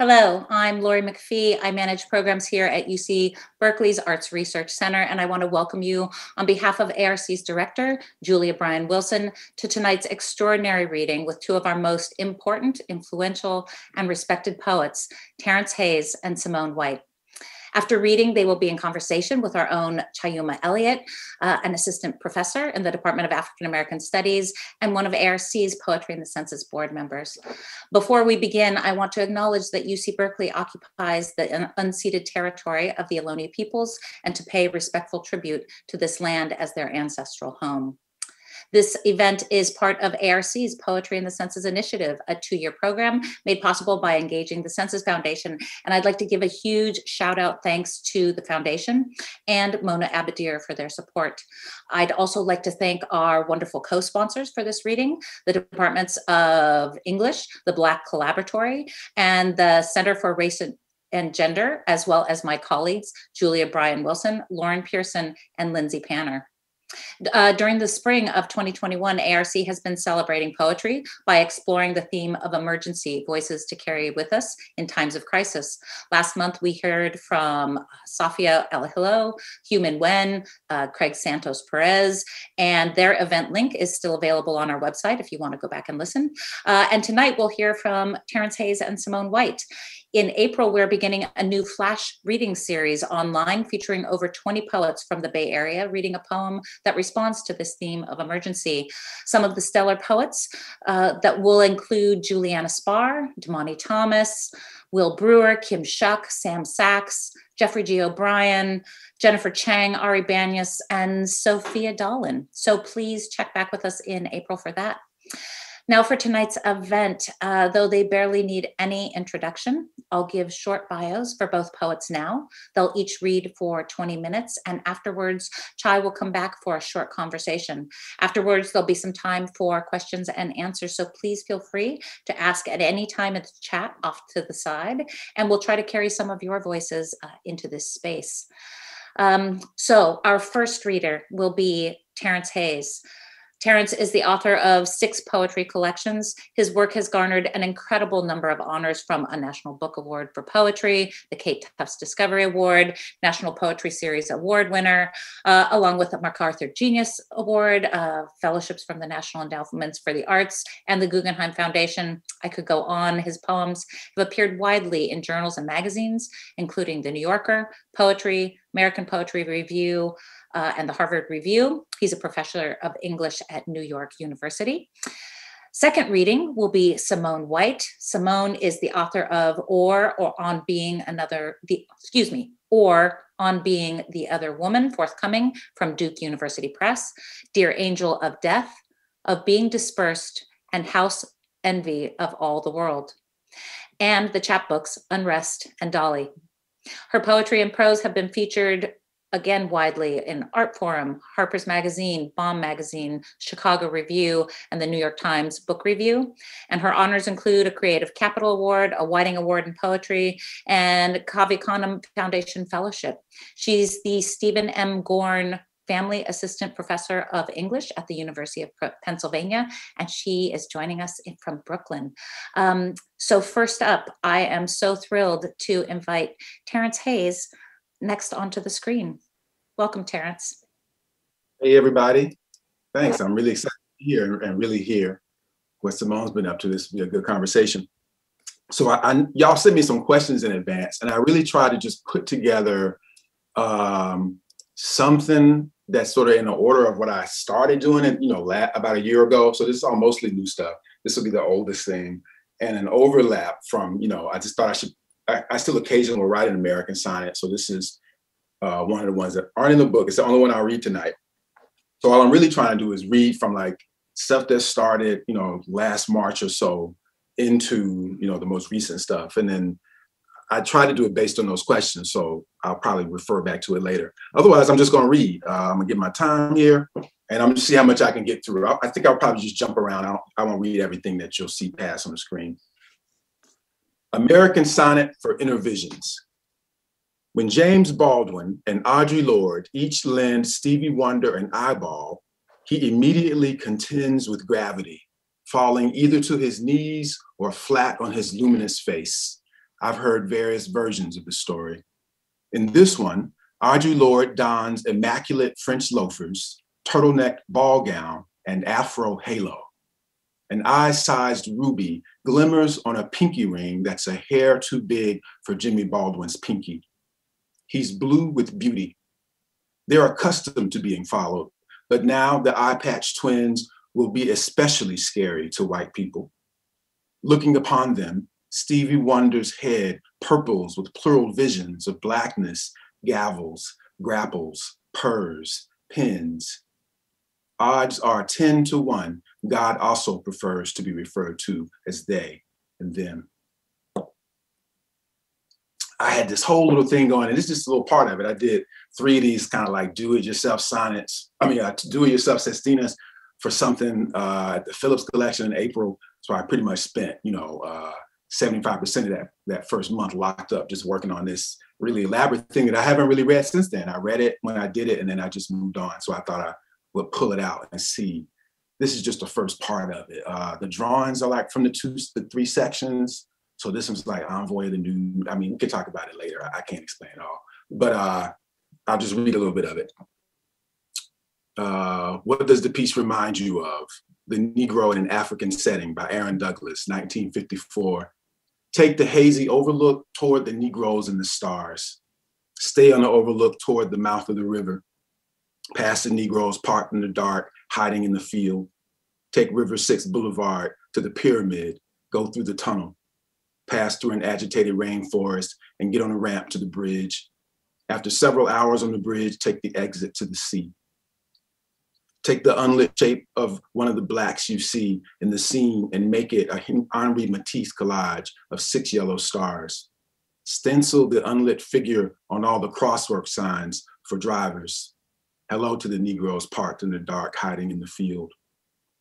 Hello, I'm Lori McPhee. I manage programs here at UC Berkeley's Arts Research Center, and I want to welcome you on behalf of ARC's director, Julia Bryan Wilson, to tonight's extraordinary reading with two of our most important, influential, and respected poets, Terrance Hayes and Simone White. After reading, they will be in conversation with our own Chiyuma Elliott, uh, an assistant professor in the Department of African American Studies and one of ARC's Poetry and the Senses board members. Before we begin, I want to acknowledge that UC Berkeley occupies the unceded territory of the Ohlone peoples and to pay respectful tribute to this land as their ancestral home. This event is part of ARC's Poetry in the Senses Initiative, a two year program made possible by engaging the Senses Foundation. And I'd like to give a huge shout out thanks to the foundation and Mona Abadir for their support. I'd also like to thank our wonderful co sponsors for this reading the Departments of English, the Black Collaboratory, and the Center for Race and gender, as well as my colleagues, Julia Bryan Wilson, Lauren Pearson, and Lindsay Panner. Uh, during the spring of 2021, ARC has been celebrating poetry by exploring the theme of emergency voices to carry with us in times of crisis. Last month, we heard from Safia Elhillo, Human Wen, uh, Craig Santos Perez, and their event link is still available on our website if you want to go back and listen. Uh, and tonight, we'll hear from Terrance Hayes and Simone White. In April, we're beginning a new flash reading series online featuring over 20 poets from the Bay Area reading a poem that responds to this theme of emergency. Some of the stellar poets uh, that will include Juliana Spahr, Damani Thomas, Will Brewer, Kim Shuck, Sam Sax, Geoffrey G. O'Brien, Jennifer Chang, Ari Banias, and Sophia Dahlin. So please check back with us in April for that. Now for tonight's event, uh, though they barely need any introduction, I'll give short bios for both poets now. They'll each read for 20 minutes and afterwards, Chai will come back for a short conversation. Afterwards, there'll be some time for questions and answers, so please feel free to ask at any time in the chat off to the side, and we'll try to carry some of your voices uh, into this space. Um, so our first reader will be Terrance Hayes. Terrance is the author of six poetry collections. His work has garnered an incredible number of honors from a National Book Award for Poetry, the Kate Tufts Discovery Award, National Poetry Series Award winner, uh, along with the MacArthur Genius Award, uh, fellowships from the National Endowments for the Arts, and the Guggenheim Foundation. I could go on. His poems have appeared widely in journals and magazines, including The New Yorker, Poetry, American Poetry Review, uh, and the Harvard Review. He's a professor of English at New York University. Second reading will be Simone White. Simone is the author of Or or On Being Another, the, excuse me, Or On Being the Other Woman, forthcoming from Duke University Press, Dear Angel of Death, Of Being Dispersed, and House Envy of All the World, and the chapbooks Unrest and Dolly. Her poetry and prose have been featured again widely in Art Forum, Harper's Magazine, Bomb Magazine, Chicago Review, and the New York Times Book Review. And her honors include a Creative Capital Award, a Whiting Award in Poetry, and Cave Canem Foundation Fellowship. She's the Stephen M. Gorn Family Assistant Professor of English at the University of Pennsylvania, and she is joining us from Brooklyn. Um, so, first up, I am so thrilled to invite Terrance Hayes next onto the screen. Welcome, Terrance. Hey, everybody. Thanks. I'm really excited to be here and really hear what Simone's been up to. This will be a good conversation. So I, I, y'all sent me some questions in advance, and I really tried to just put together um, something that's sort of in the order of what I started doing it, you know, about a year ago. So this is all mostly new stuff. This will be the oldest thing, and an overlap from, you know, I just thought I should I, I still occasionally write an American sonnet. So this is uh, one of the ones that aren't in the book. It's the only one I'll read tonight. So all I'm really trying to do is read from like stuff that started, you know, last March or so into, you know, the most recent stuff. And then I try to do it based on those questions. So I'll probably refer back to it later. Otherwise, I'm just going to read. Uh, I'm going to get my time here and I'm going to see how much I can get through. I, I think I'll probably just jump around. I, I won't read everything that you'll see pass on the screen. American Sonnet for Inner Visions. When James Baldwin and Audre Lorde each lend Stevie Wonder an eyeball, he immediately contends with gravity, falling either to his knees or flat on his luminous face. I've heard various versions of the story. In this one, Audre Lorde dons immaculate French loafers, turtleneck ball gown, and afro halo. An eye-sized ruby glimmers on a pinky ring that's a hair too big for Jimmy Baldwin's pinky. He's blue with beauty. They're accustomed to being followed, but now the eye patch twins will be especially scary to white people. Looking upon them, Stevie Wonder's head purples with plural visions of blackness, gavels, grapples, purrs, pins. Odds are 10 to 1. God also prefers to be referred to as they and them. I had this whole little thing going, and it's just a little part of it. I did three of these kind of like do it yourself sonnets. I mean, uh, do it yourself sestinas for something uh, at the Phillips collection in April. So I pretty much spent, you know, uh, 75% of that, that first month locked up just working on this really elaborate thing that I haven't really read since then. I read it when I did it and then I just moved on. So I thought I would pull it out and see. This is just the first part of it. Uh, the drawings are like from the two, the three sections. So this one's like Envoy of the Nude. I mean, we can talk about it later. I, I can't explain it all, but uh, I'll just read a little bit of it. Uh, what does the piece remind you of? The Negro in an African Setting by Aaron Douglas, 1954. Take the hazy overlook toward the Negroes and the stars. Stay on the overlook toward the mouth of the river. Past the Negroes parked in the dark, hiding in the field. Take River 6 Boulevard to the pyramid. Go through the tunnel. Pass through an agitated rainforest and get on a ramp to the bridge. After several hours on the bridge, take the exit to the sea. Take the unlit shape of one of the blacks you see in the scene and make it a Henri Matisse collage of six yellow stars. Stencil the unlit figure on all the crosswalk signs for drivers. Hello to the Negroes parked in the dark, hiding in the field.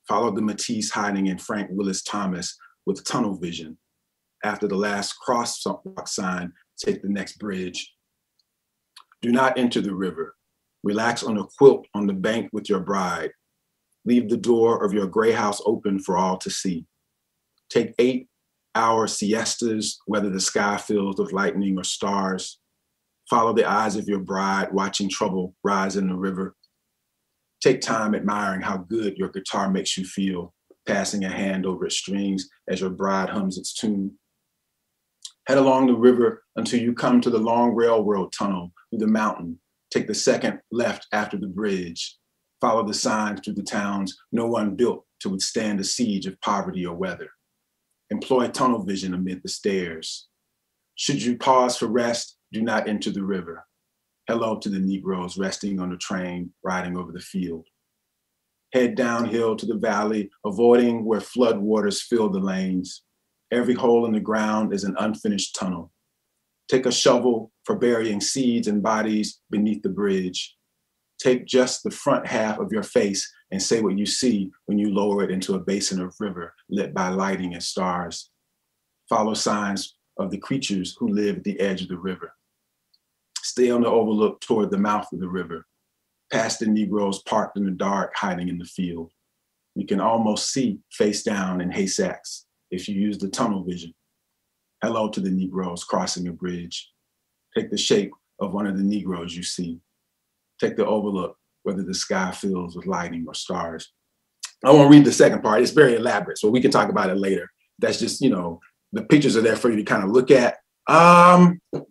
Follow the Matisse hiding in Hank Willis Thomas with tunnel vision. After the last crosswalk sign, take the next bridge. Do not enter the river. Relax on a quilt on the bank with your bride. Leave the door of your gray house open for all to see. Take eight hour siestas, whether the sky fills with lightning or stars. Follow the eyes of your bride, watching trouble rise in the river. Take time admiring how good your guitar makes you feel, passing a hand over its strings as your bride hums its tune. Head along the river until you come to the long railroad tunnel through the mountain take the second left after the bridge, follow the signs through the towns no one built to withstand the siege of poverty or weather. Employ tunnel vision amid the stairs. Should you pause for rest, do not enter the river. Hello to the Negroes resting on the train, riding over the field. Head downhill to the valley, avoiding where flood waters fill the lanes. Every hole in the ground is an unfinished tunnel. Take a shovel for burying seeds and bodies beneath the bridge. Take just the front half of your face and say what you see when you lower it into a basin of river lit by lighting and stars. Follow signs of the creatures who live at the edge of the river. Stay on the overlook toward the mouth of the river, past the Negroes parked in the dark, hiding in the field. You can almost see face down in haystacks if you use the tunnel vision. Hello to the Negroes crossing a bridge. Take the shape of one of the Negroes you see. Take the overlook, whether the sky fills with lightning or stars. I won't read the second part. It's very elaborate, so we can talk about it later. That's just, you know, the pictures are there for you to kind of look at. Um, let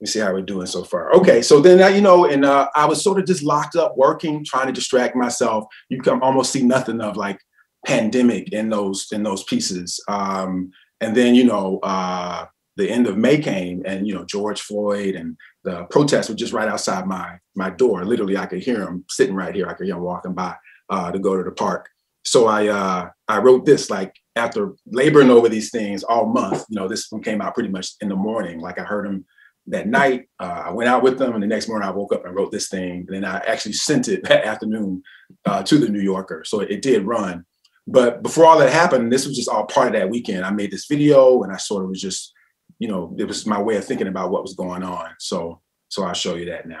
me see how we're doing so far. Okay, so then, uh, you know, and uh, I was sort of just locked up working, trying to distract myself. You can almost see nothing of like pandemic in those in those pieces. Um, and then, you know, uh, the end of May came and, you know, George Floyd and the protests were just right outside my, my door. Literally, I could hear him sitting right here. I could hear him walking by uh, to go to the park. So I, uh, I wrote this like after laboring over these things all month, you know, this one came out pretty much in the morning. Like I heard him that night. Uh, I went out with them, and the next morning I woke up and wrote this thing. And then I actually sent it that afternoon uh, to the New Yorker. So it, it, did run. But before all that happened, this was just all part of that weekend. I made this video and I sort of was just, you know, it was my way of thinking about what was going on. So, so I'll show you that now.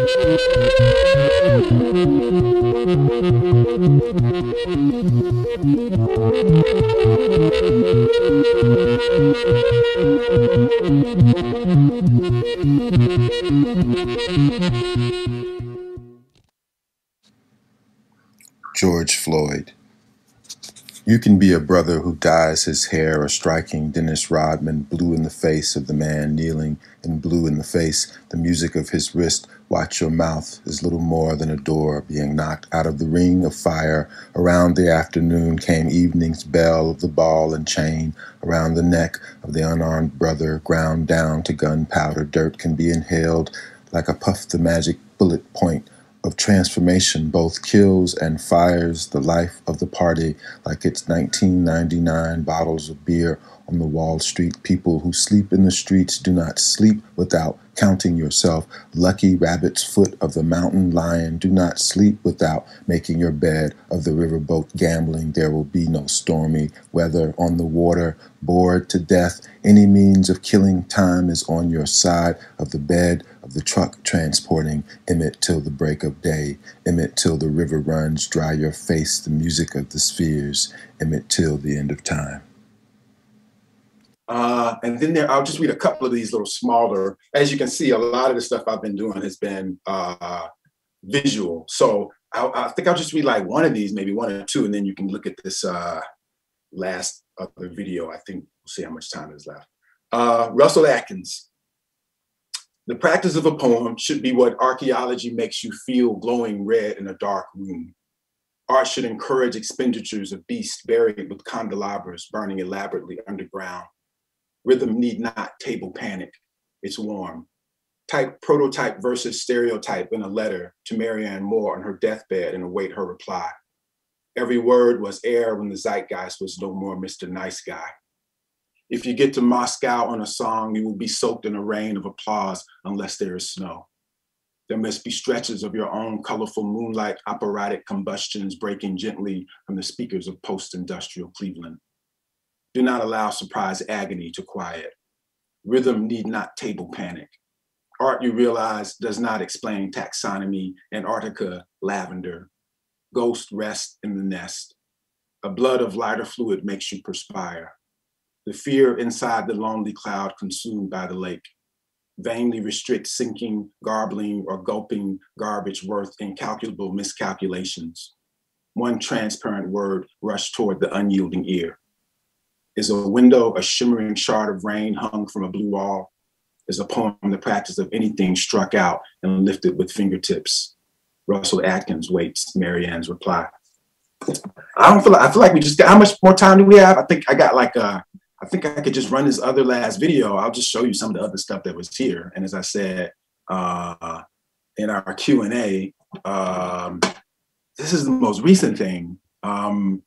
George Floyd. You can be a brother who dyes his hair or striking Dennis Rodman blue in the face of the man kneeling and blue in the face, the music of his wrist. Watch your mouth is little more than a door being knocked out of the ring of fire. Around the afternoon came evening's bell of the ball and chain around the neck of the unarmed brother, ground down to gunpowder. Dirt can be inhaled like a puff the magic bullet point of transformation both kills and fires the life of the party like it's 1999 bottles of beer the Wall Street. People who sleep in the streets do not sleep without counting yourself. Lucky rabbit's foot of the mountain lion, do not sleep without making your bed of the riverboat gambling. There will be no stormy weather on the water. Bored to death, any means of killing time is on your side of the bed of the truck transporting. Emmett till the break of day. Emmett till the river runs dry your face, the music of the spheres. Emmett till the end of time. Uh, and then there, I'll just read a couple of these little smaller. As you can see, a lot of the stuff I've been doing has been uh, visual. So I, I, think I'll just read like one of these, maybe one or two, and then you can look at this uh, last other video. I think we'll see how much time is left. Uh, Russell Atkins. The practice of a poem should be what archaeology makes you feel glowing red in a dark room. Art should encourage expenditures of beasts buried with candelabras burning elaborately underground Rhythm need not table panic. It's warm. Type prototype versus stereotype in a letter to Marianne Moore on her deathbed and await her reply. Every word was air when the zeitgeist was no more Mr. Nice Guy. If you get to Moscow on a song, you will be soaked in a rain of applause unless there is snow. There must be stretches of your own colorful moonlight operatic combustions breaking gently from the speakers of post industrial Cleveland. Do not allow surprise agony to quiet. Rhythm need not table panic. Art, you realize, does not explain taxonomy, Antarctica, lavender. Ghost rest in the nest. A blood of lighter fluid makes you perspire. The fear inside the lonely cloud consumed by the lake. Vainly restrict sinking, garbling, or gulping garbage worth incalculable miscalculations. One transparent word rushed toward the unyielding ear. Is a window a shimmering shard of rain hung from a blue wall? Is a poem the practice of anything struck out and lifted with fingertips? Russell Atkins waits Marianne's reply. I don't feel like, I feel like we just got, how much more time do we have? I think I got like, uh, I think I could just run this other last video. I'll just show you some of the other stuff that was here. And as I said, uh, in our Q&A, um, this is the most recent thing. Um,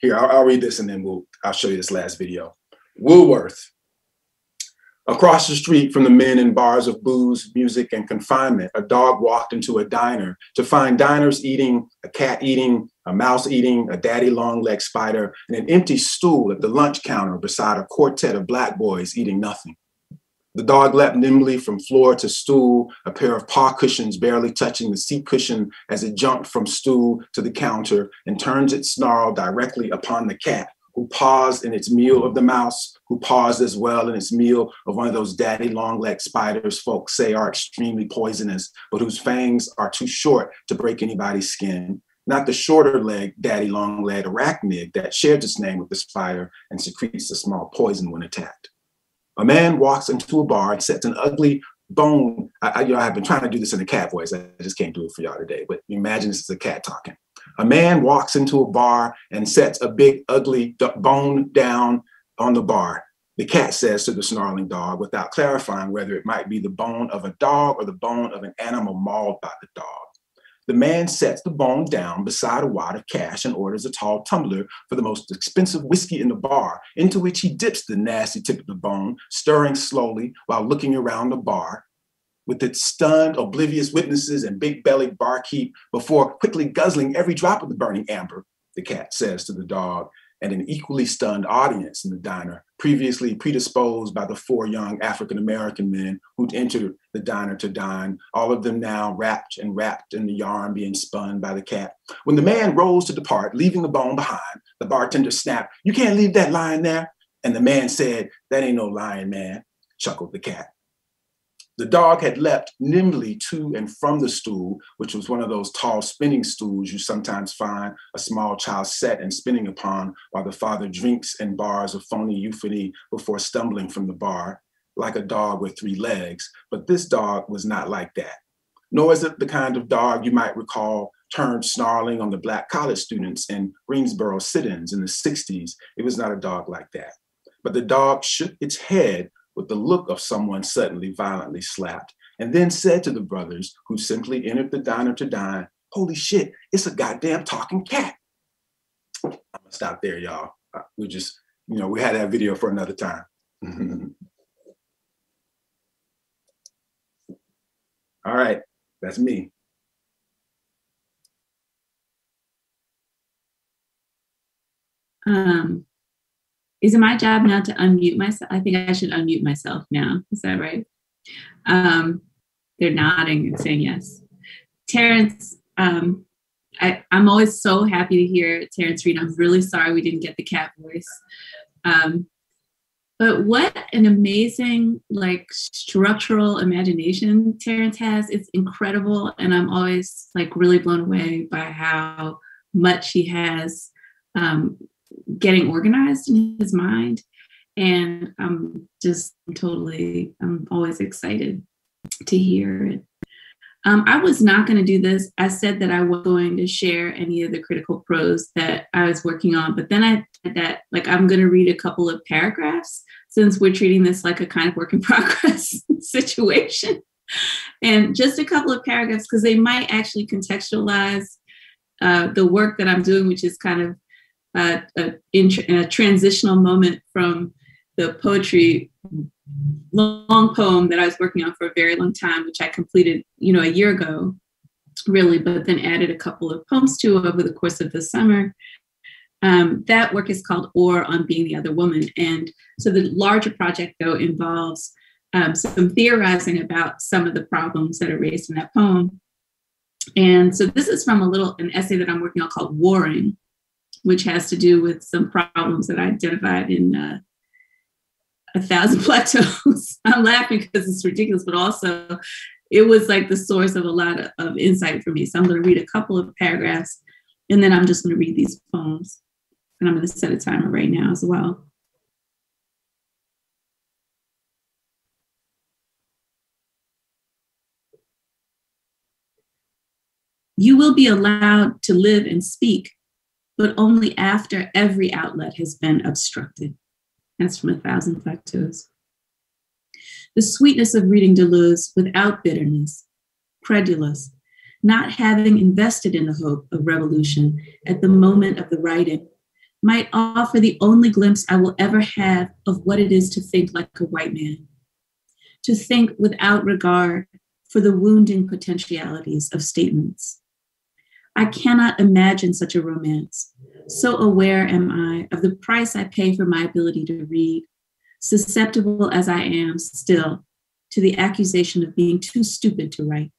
here, I'll, I'll read this and then we'll, I'll show you this last video. Woolworth. Across the street from the men in bars of booze, music, and confinement, a dog walked into a diner to find diners eating, a cat eating, a mouse eating, a daddy long leg spider, and an empty stool at the lunch counter beside a quartet of black boys eating nothing. The dog leapt nimbly from floor to stool, a pair of paw cushions barely touching the seat cushion as it jumped from stool to the counter and turned its snarl directly upon the cat, who paused in its meal of the mouse, who paused as well in its meal of one of those daddy long leg spiders folks say are extremely poisonous, but whose fangs are too short to break anybody's skin. Not the shorter leg, daddy long leg arachnid that shares its name with the spider and secretes a small poison when attacked. A man walks into a bar and sets an ugly bone. I, I, you know, I've been trying to do this in a cat voice. I just can't do it for y'all today. But imagine this is a cat talking. A man walks into a bar and sets a big, ugly bone down on the bar. The cat says to the snarling dog without clarifying whether it might be the bone of a dog or the bone of an animal mauled by the dog. The man sets the bone down beside a wad of cash and orders a tall tumbler for the most expensive whiskey in the bar, into which he dips the nasty tip of the bone, stirring slowly while looking around the bar with its stunned, oblivious witnesses and big bellied barkeep before quickly guzzling every drop of the burning amber, the cat says to the dog, and an equally stunned audience in the diner, previously predisposed by the four young African American men who'd entered the diner to dine, all of them now wrapped and wrapped in the yarn being spun by the cat. When the man rose to depart, leaving the bone behind, the bartender snapped, You can't leave that lying there. And the man said, That ain't no lying man, chuckled the cat. The dog had leapt nimbly to and from the stool, which was one of those tall spinning stools you sometimes find a small child set and spinning upon while the father drinks in bars of phony euphony before stumbling from the bar, like a dog with three legs. But this dog was not like that. Nor is it the kind of dog you might recall turned snarling on the Black college students in Greensboro sit ins in the 60s. It was not a dog like that. But the dog shook its head with the look of someone suddenly violently slapped, and then said to the brothers who simply entered the diner to dine, Holy shit, it's a goddamn talking cat. I'm gonna stop there, y'all. We just, you know, we had that video for another time. All right, that's me. Um, is it my job now to unmute myself? I think I should unmute myself now. Is that right? Um, they're nodding and saying yes. Terrance, um, I, am always so happy to hear Terrance read. I'm really sorry we didn't get the cat voice. Um, but what an amazing like structural imagination Terrance has. It's incredible. And I'm always like really blown away by how much he has um, getting organized in his mind. And I'm just totally, I'm always excited to hear it. Um, I was not going to do this. I said that I was going to share any of the critical prose that I was working on, but then I said that like I'm going to read a couple of paragraphs since we're treating this like a kind of work in progress situation. And just a couple of paragraphs because they might actually contextualize uh, the work that I'm doing, which is kind of a, a transitional moment from the poetry long poem that I was working on for a very long time, which I completed, you know, a year ago, really, but then added a couple of poems to over the course of the summer. Um, that work is called Or on Being the Other Woman. And so the larger project, though, involves um, some theorizing about some of the problems that are raised in that poem. And so this is from a little an essay that I'm working on called Warring, which has to do with some problems that I identified in uh, a thousand plateaus. I'm laughing because it's ridiculous, but also it was like the source of a lot of, of insight for me. So I'm going to read a couple of paragraphs and then I'm just going to read these poems. And I'm going to set a timer right now as well. You will be allowed to live and speak but only after every outlet has been obstructed. That's from A Thousand Plateaus. The sweetness of reading Deleuze without bitterness, credulous, not having invested in the hope of revolution at the moment of the writing, might offer the only glimpse I will ever have of what it is to think like a white man, to think without regard for the wounding potentialities of statements I cannot imagine such a romance. So aware am I of the price I pay for my ability to read, susceptible as I am still to the accusation of being too stupid to write.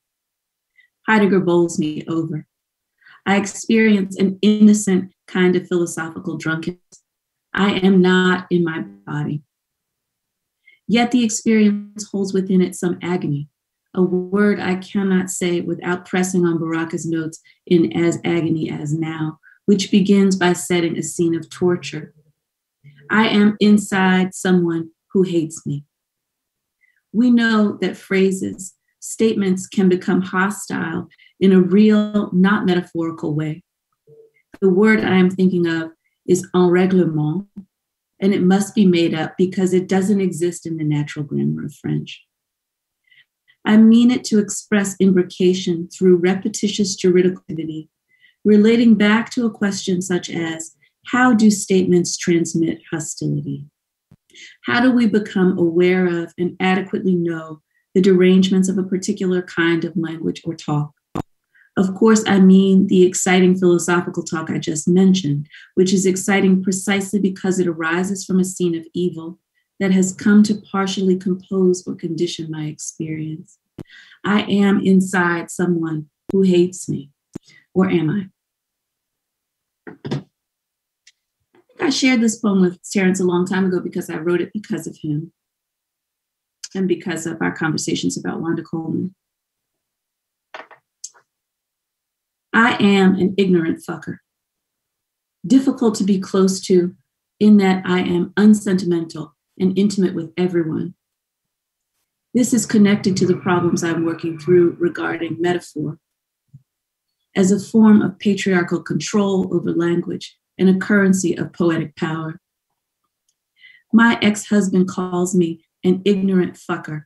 Heidegger bowls me over. I experience an innocent kind of philosophical drunkenness. I am not in my body. Yet the experience holds within it some agony, a word I cannot say without pressing on Baraka's notes in An Agony as Now, which begins by setting a scene of torture. I am inside someone who hates me. We know that phrases, statements can become hostile in a real, not metaphorical way. The word I am thinking of is enrèglement, and it must be made up because it doesn't exist in the natural grammar of French. I mean it to express imbrication through repetitious juridical relating back to a question such as how do statements transmit hostility? How do we become aware of and adequately know the derangements of a particular kind of language or talk? Of course, I mean the exciting philosophical talk I just mentioned, which is exciting precisely because it arises from a scene of evil that has come to partially compose or condition my experience. I am inside someone who hates me, or am I? I shared this poem with Terrance a long time ago because I wrote it because of him and because of our conversations about Wanda Coleman. I am an ignorant fucker, difficult to be close to in that I am unsentimental and intimate with everyone. This is connected to the problems I'm working through regarding metaphor as a form of patriarchal control over language and a currency of poetic power. My ex husband calls me an ignorant fucker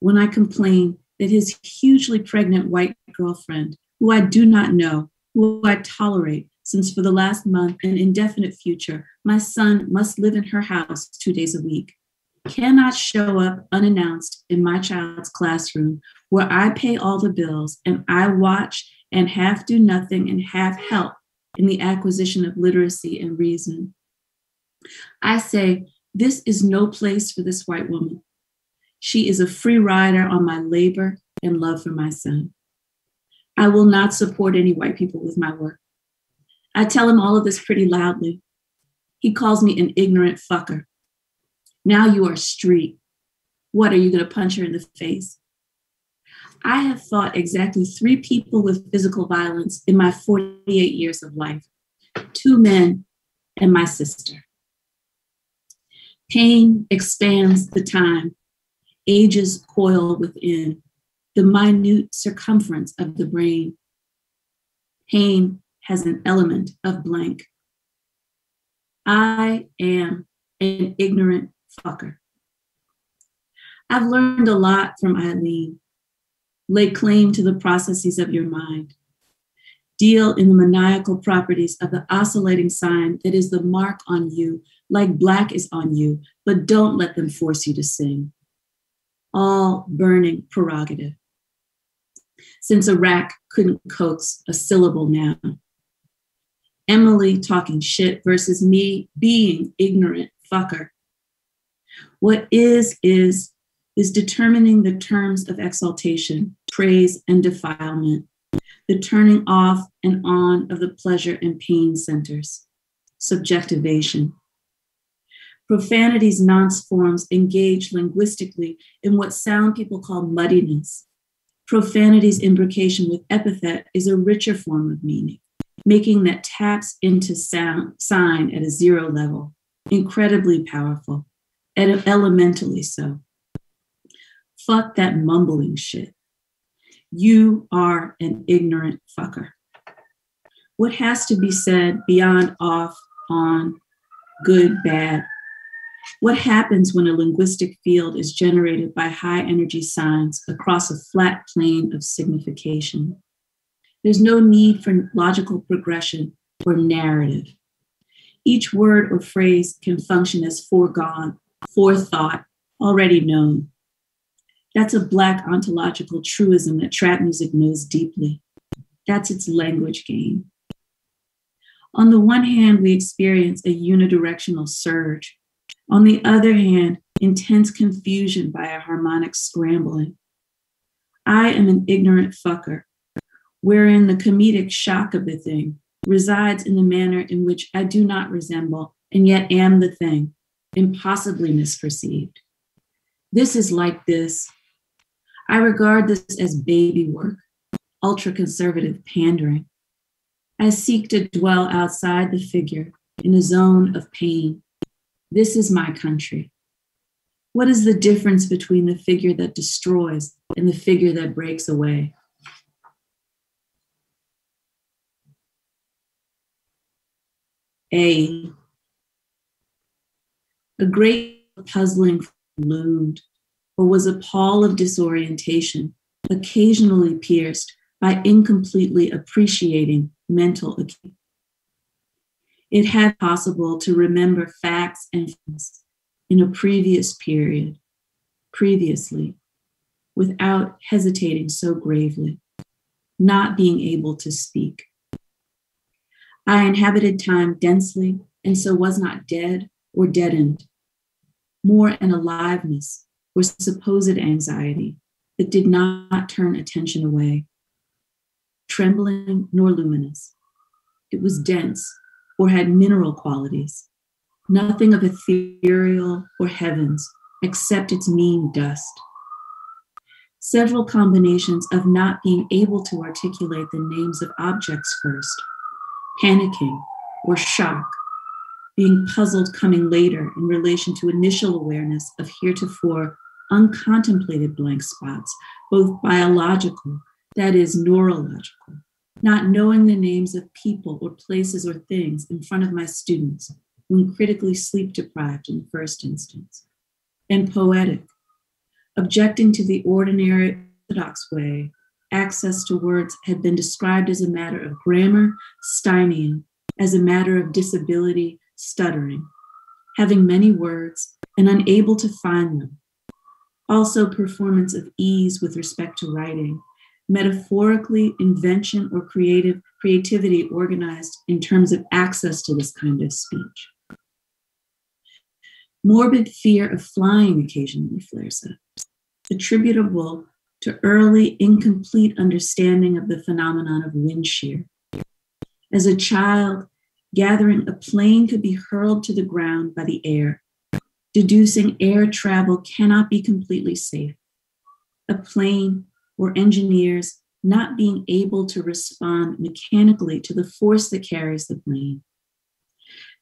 when I complain that his hugely pregnant white girlfriend who I do not know, who I tolerate, since for the last month and indefinite future, my son must live in her house two days a week, cannot show up unannounced in my child's classroom where I pay all the bills and I watch and half do nothing and half help in the acquisition of literacy and reason. I say, this is no place for this white woman. She is a free rider on my labor and love for my son. I will not support any white people with my work. I tell him all of this pretty loudly. He calls me an ignorant fucker. Now you are street. What are you going to punch her in the face? I have fought exactly three people with physical violence in my 48 years of life two men and my sister. Pain expands the time, ages coil within, the minute circumference of the brain. Pain has an element of blank. I am an ignorant fucker. I've learned a lot from Eileen. Lay claim to the processes of your mind. Deal in the maniacal properties of the oscillating sign that is the mark on you, like black is on you, but don't let them force you to sing. All burning prerogative since Iraq couldn't coax a syllable now. Emily talking shit versus me being ignorant fucker. What is, is, is determining the terms of exaltation, praise, and defilement, the turning off and on of the pleasure and pain centers, subjectivation. Profanity's nonce forms engage linguistically in what sound people call muddiness, Profanity's imbrication with epithet is a richer form of meaning, making that taps into sound, sign at a zero level, incredibly powerful, and elementally so. Fuck that mumbling shit. You are an ignorant fucker. What has to be said beyond off, on, good, bad, what happens when a linguistic field is generated by high energy signs across a flat plane of signification? There's no need for logical progression or narrative. Each word or phrase can function as foregone, forethought, already known. That's a Black ontological truism that trap music knows deeply. That's its language game. On the one hand, we experience a unidirectional surge on the other hand, intense confusion by a harmonic scrambling. I am an ignorant fucker, wherein the comedic shock of the thing resides in the manner in which I do not resemble and yet am the thing, impossibly misperceived. This is like this. I regard this as baby work, ultra conservative pandering. I seek to dwell outside the figure in a zone of pain. This is my country. What is the difference between the figure that destroys and the figure that breaks away? A. A great puzzling loomed, or was a pall of disorientation, occasionally pierced by incompletely appreciating mental acuity. It had possible to remember facts and facts in a previous period, previously, without hesitating so gravely, not being able to speak. I inhabited time densely and so was not dead or deadened, more an aliveness or supposed anxiety that did not turn attention away, trembling nor luminous. It was dense or had mineral qualities, nothing of ethereal or heavens except its mean dust. Several combinations of not being able to articulate the names of objects first, panicking or shock, being puzzled coming later in relation to initial awareness of heretofore uncontemplated blank spots, both biological, that is, neurological, not knowing the names of people or places or things in front of my students, when critically sleep deprived in the first instance, and poetic, objecting to the ordinary orthodox way access to words had been described as a matter of grammar, Steinian, as a matter of disability, stuttering, having many words and unable to find them. Also, performance of ease with respect to writing, metaphorically, invention or creative creativity organized in terms of access to this kind of speech. Morbid fear of flying occasionally flares up, attributable to early incomplete understanding of the phenomenon of wind shear. As a child, gathering a plane could be hurled to the ground by the air, deducing air travel cannot be completely safe. A plane or engineers not being able to respond mechanically to the force that carries the plane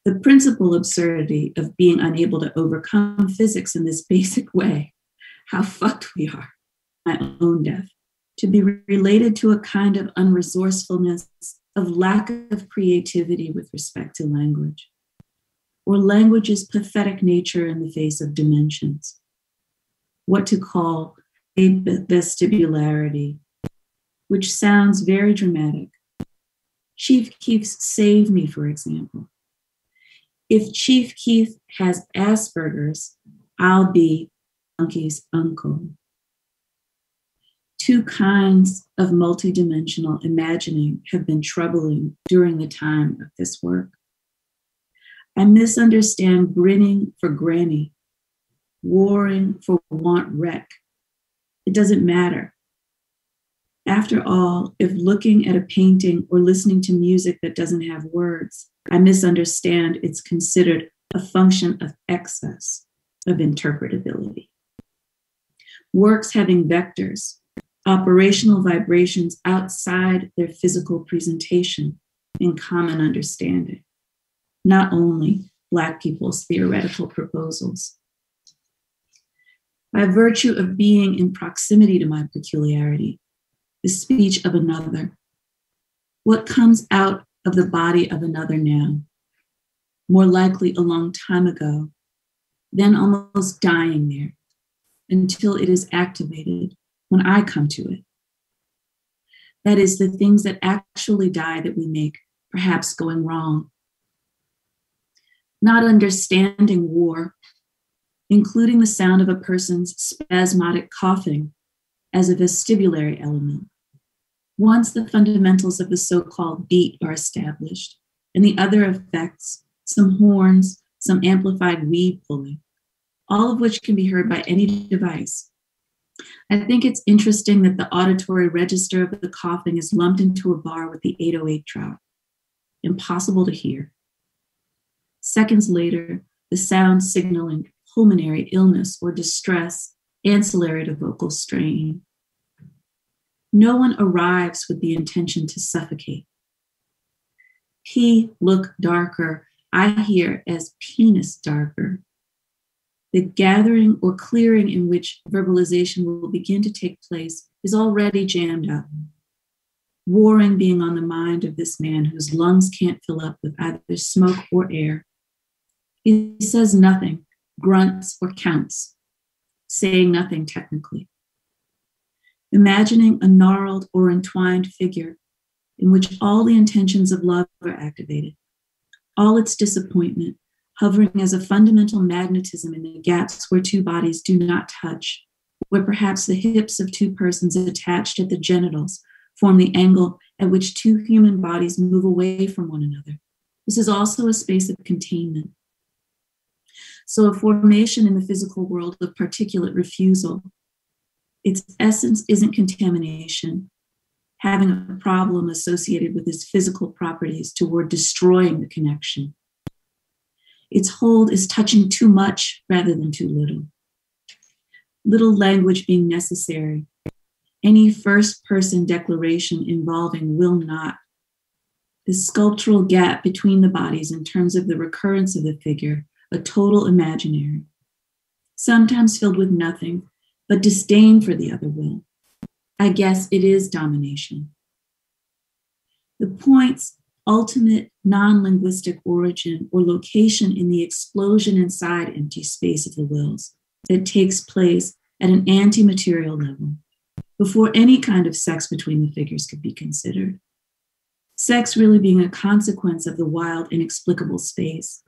the principal absurdity of being unable to overcome physics in this basic way, how fucked we are, my own death, to be related to a kind of unresourcefulness, of lack of creativity with respect to language, or language's pathetic nature in the face of dimensions, what to call a vestibularity, which sounds very dramatic. Chief Keef's Save Me, for example, if Chief Keef has Asperger's, I'll be Monkey's uncle. Two kinds of multidimensional imagining have been troubling during the time of this work. I misunderstand grinning for granny, warring for want wreck. It doesn't matter. After all, if looking at a painting or listening to music that doesn't have words, I misunderstand it's considered a function of excess of interpretability. Works having vectors, operational vibrations outside their physical presentation in common understanding, not only Black people's theoretical proposals. By virtue of being in proximity to my peculiarity, the speech of another, what comes out of the body of another now, more likely a long time ago, then almost dying there until it is activated when I come to it. That is, the things that actually die that we make, perhaps going wrong. Not understanding war, including the sound of a person's spasmodic coughing as a vestibulary element once the fundamentals of the so called beat are established, and the other effects, some horns, some amplified weed pulling, all of which can be heard by any device. I think it's interesting that the auditory register of the coughing is lumped into a bar with the 808 drop. Impossible to hear. Seconds later, the sound signaling pulmonary illness or distress ancillary to vocal strain. No one arrives with the intention to suffocate. P look darker, I hear as penis darker. The gathering or clearing in which verbalization will begin to take place is already jammed up. Warring being on the mind of this man whose lungs can't fill up with either smoke or air. He says nothing, grunts or counts, saying nothing technically. Imagining a gnarled or entwined figure in which all the intentions of love are activated, all its disappointment, hovering as a fundamental magnetism in the gaps where two bodies do not touch, where perhaps the hips of two persons attached at the genitals form the angle at which two human bodies move away from one another. This is also a space of containment. So, a formation in the physical world of particulate refusal, its essence isn't contamination, having a problem associated with its physical properties toward destroying the connection its hold is touching too much rather than too little. Little language being necessary. Any first person declaration involving will not. The sculptural gap between the bodies in terms of the recurrence of the figure, a total imaginary. Sometimes filled with nothing, but disdain for the other will. I guess it is domination. The points ultimate non linguistic origin or location in the explosion inside empty space of the wills that takes place at an anti material level before any kind of sex between the figures could be considered. Sex really being a consequence of the wild, inexplicable space.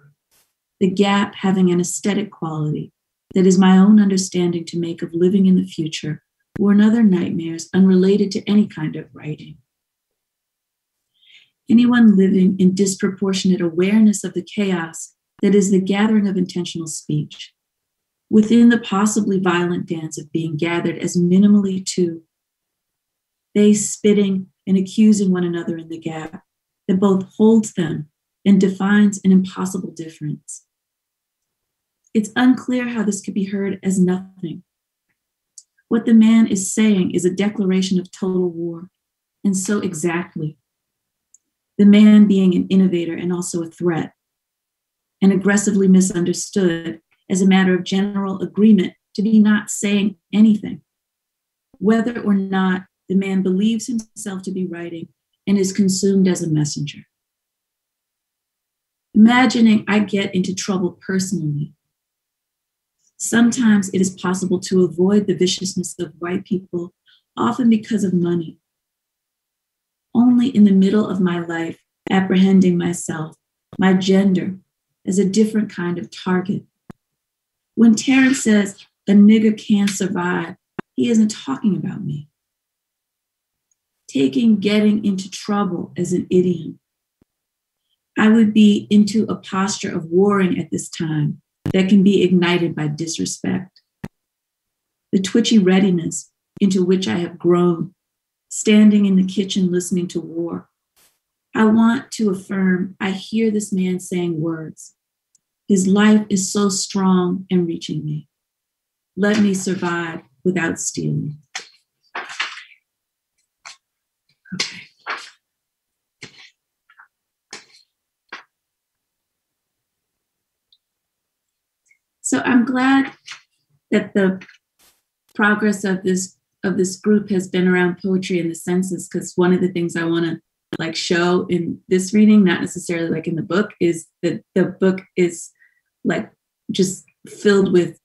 The gap having an aesthetic quality that is my own understanding to make of living in the future or in other nightmares unrelated to any kind of writing anyone living in disproportionate awareness of the chaos that is the gathering of intentional speech, within the possibly violent dance of being gathered as minimally two, they spitting and accusing one another in the gap that both holds them and defines an impossible difference. It's unclear how this could be heard as nothing. What the man is saying is a declaration of total war, and so exactly the man being an innovator and also a threat, and aggressively misunderstood as a matter of general agreement to be not saying anything, whether or not the man believes himself to be writing and is consumed as a messenger. Imagining I get into trouble personally. Sometimes it is possible to avoid the viciousness of white people, often because of money only in the middle of my life apprehending myself, my gender, as a different kind of target. When Terrence says a nigger can't survive, he isn't talking about me. Taking getting into trouble as an idiom. I would be into a posture of warring at this time that can be ignited by disrespect. The twitchy readiness into which I have grown standing in the kitchen listening to war. I want to affirm I hear this man saying words. His life is so strong and reaching me. Let me survive without stealing. Okay. So I'm glad that the progress of this of this group has been around poetry and the senses because one of the things I want to like show in this reading, not necessarily like in the book, is that the book is like just filled with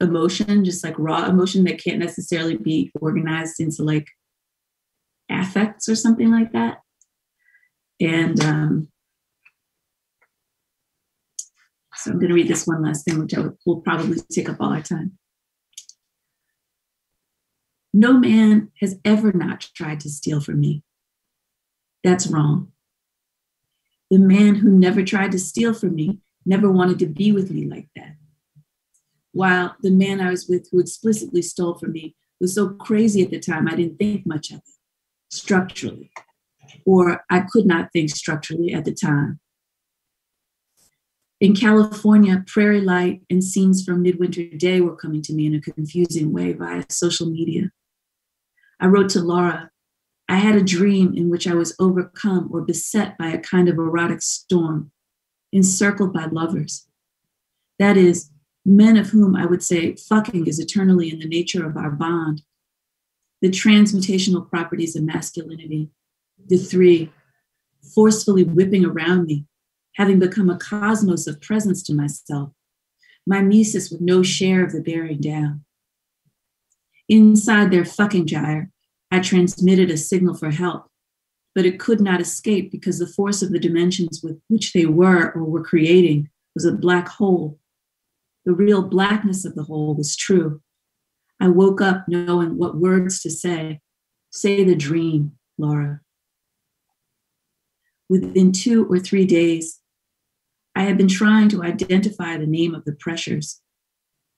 emotion, just like raw emotion that can't necessarily be organized into like affects or something like that. And um, so I'm going to read this one last thing, which I will probably take up all our time. No man has ever not tried to steal from me. That's wrong. The man who never tried to steal from me never wanted to be with me like that. while the man I was with who explicitly stole from me was so crazy at the time I didn't think much of it structurally, or I could not think structurally at the time. In California, Prairie Light and scenes from Midwinter Day were coming to me in a confusing way via social media. I wrote to Laura, I had a dream in which I was overcome or beset by a kind of erotic storm, encircled by lovers. That is, men of whom I would say fucking is eternally in the nature of our bond. The transmutational properties of masculinity, the three, forcefully whipping around me, having become a cosmos of presence to myself, my mimesis with no share of the bearing down. Inside their fucking gyre, I transmitted a signal for help, but it could not escape because the force of the dimensions with which they were or were creating was a black hole. The real blackness of the hole was true. I woke up knowing what words to say. Say the dream, Laura. Within two or three days, I had been trying to identify the name of the pressures.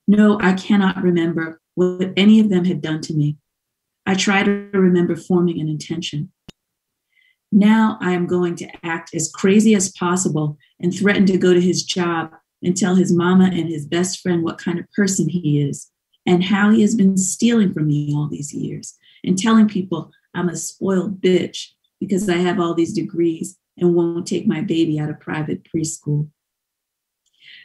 No, I cannot remember what any of them had done to me. I try to remember forming an intention. Now I am going to act as crazy as possible and threaten to go to his job and tell his mama and his best friend what kind of person he is and how he has been stealing from me all these years and telling people I'm a spoiled bitch because I have all these degrees and won't take my baby out of private preschool.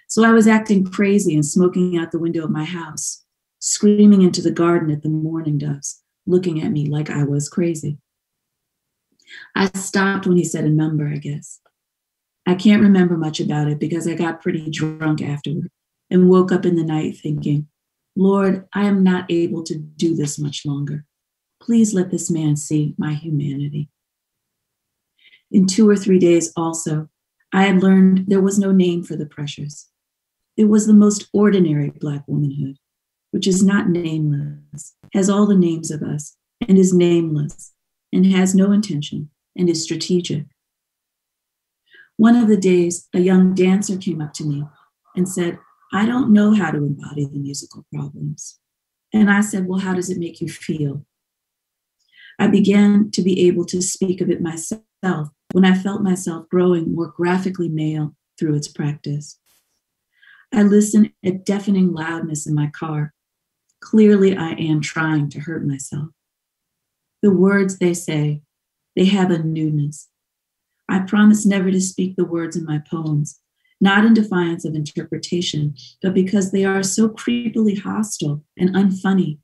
So I was acting crazy and smoking out the window of my house, screaming into the garden at the mourning doves, looking at me like I was crazy. I stopped when he said a number, I guess. I can't remember much about it because I got pretty drunk afterward and woke up in the night thinking, Lord, I am not able to do this much longer. Please let this man see my humanity. In two or three days, also, I had learned there was no name for the pressures. It was the most ordinary Black womanhood, which is not nameless, has all the names of us, and is nameless, and has no intention, and is strategic. One of the days, a young dancer came up to me and said, I don't know how to embody the musical problems. And I said, Well, how does it make you feel? I began to be able to speak of it myself when I felt myself growing more graphically male through its practice. I listen at deafening loudness in my car. Clearly, I am trying to hurt myself. The words they say, they have a newness. I promise never to speak the words in my poems, not in defiance of interpretation, but because they are so creepily hostile and unfunny.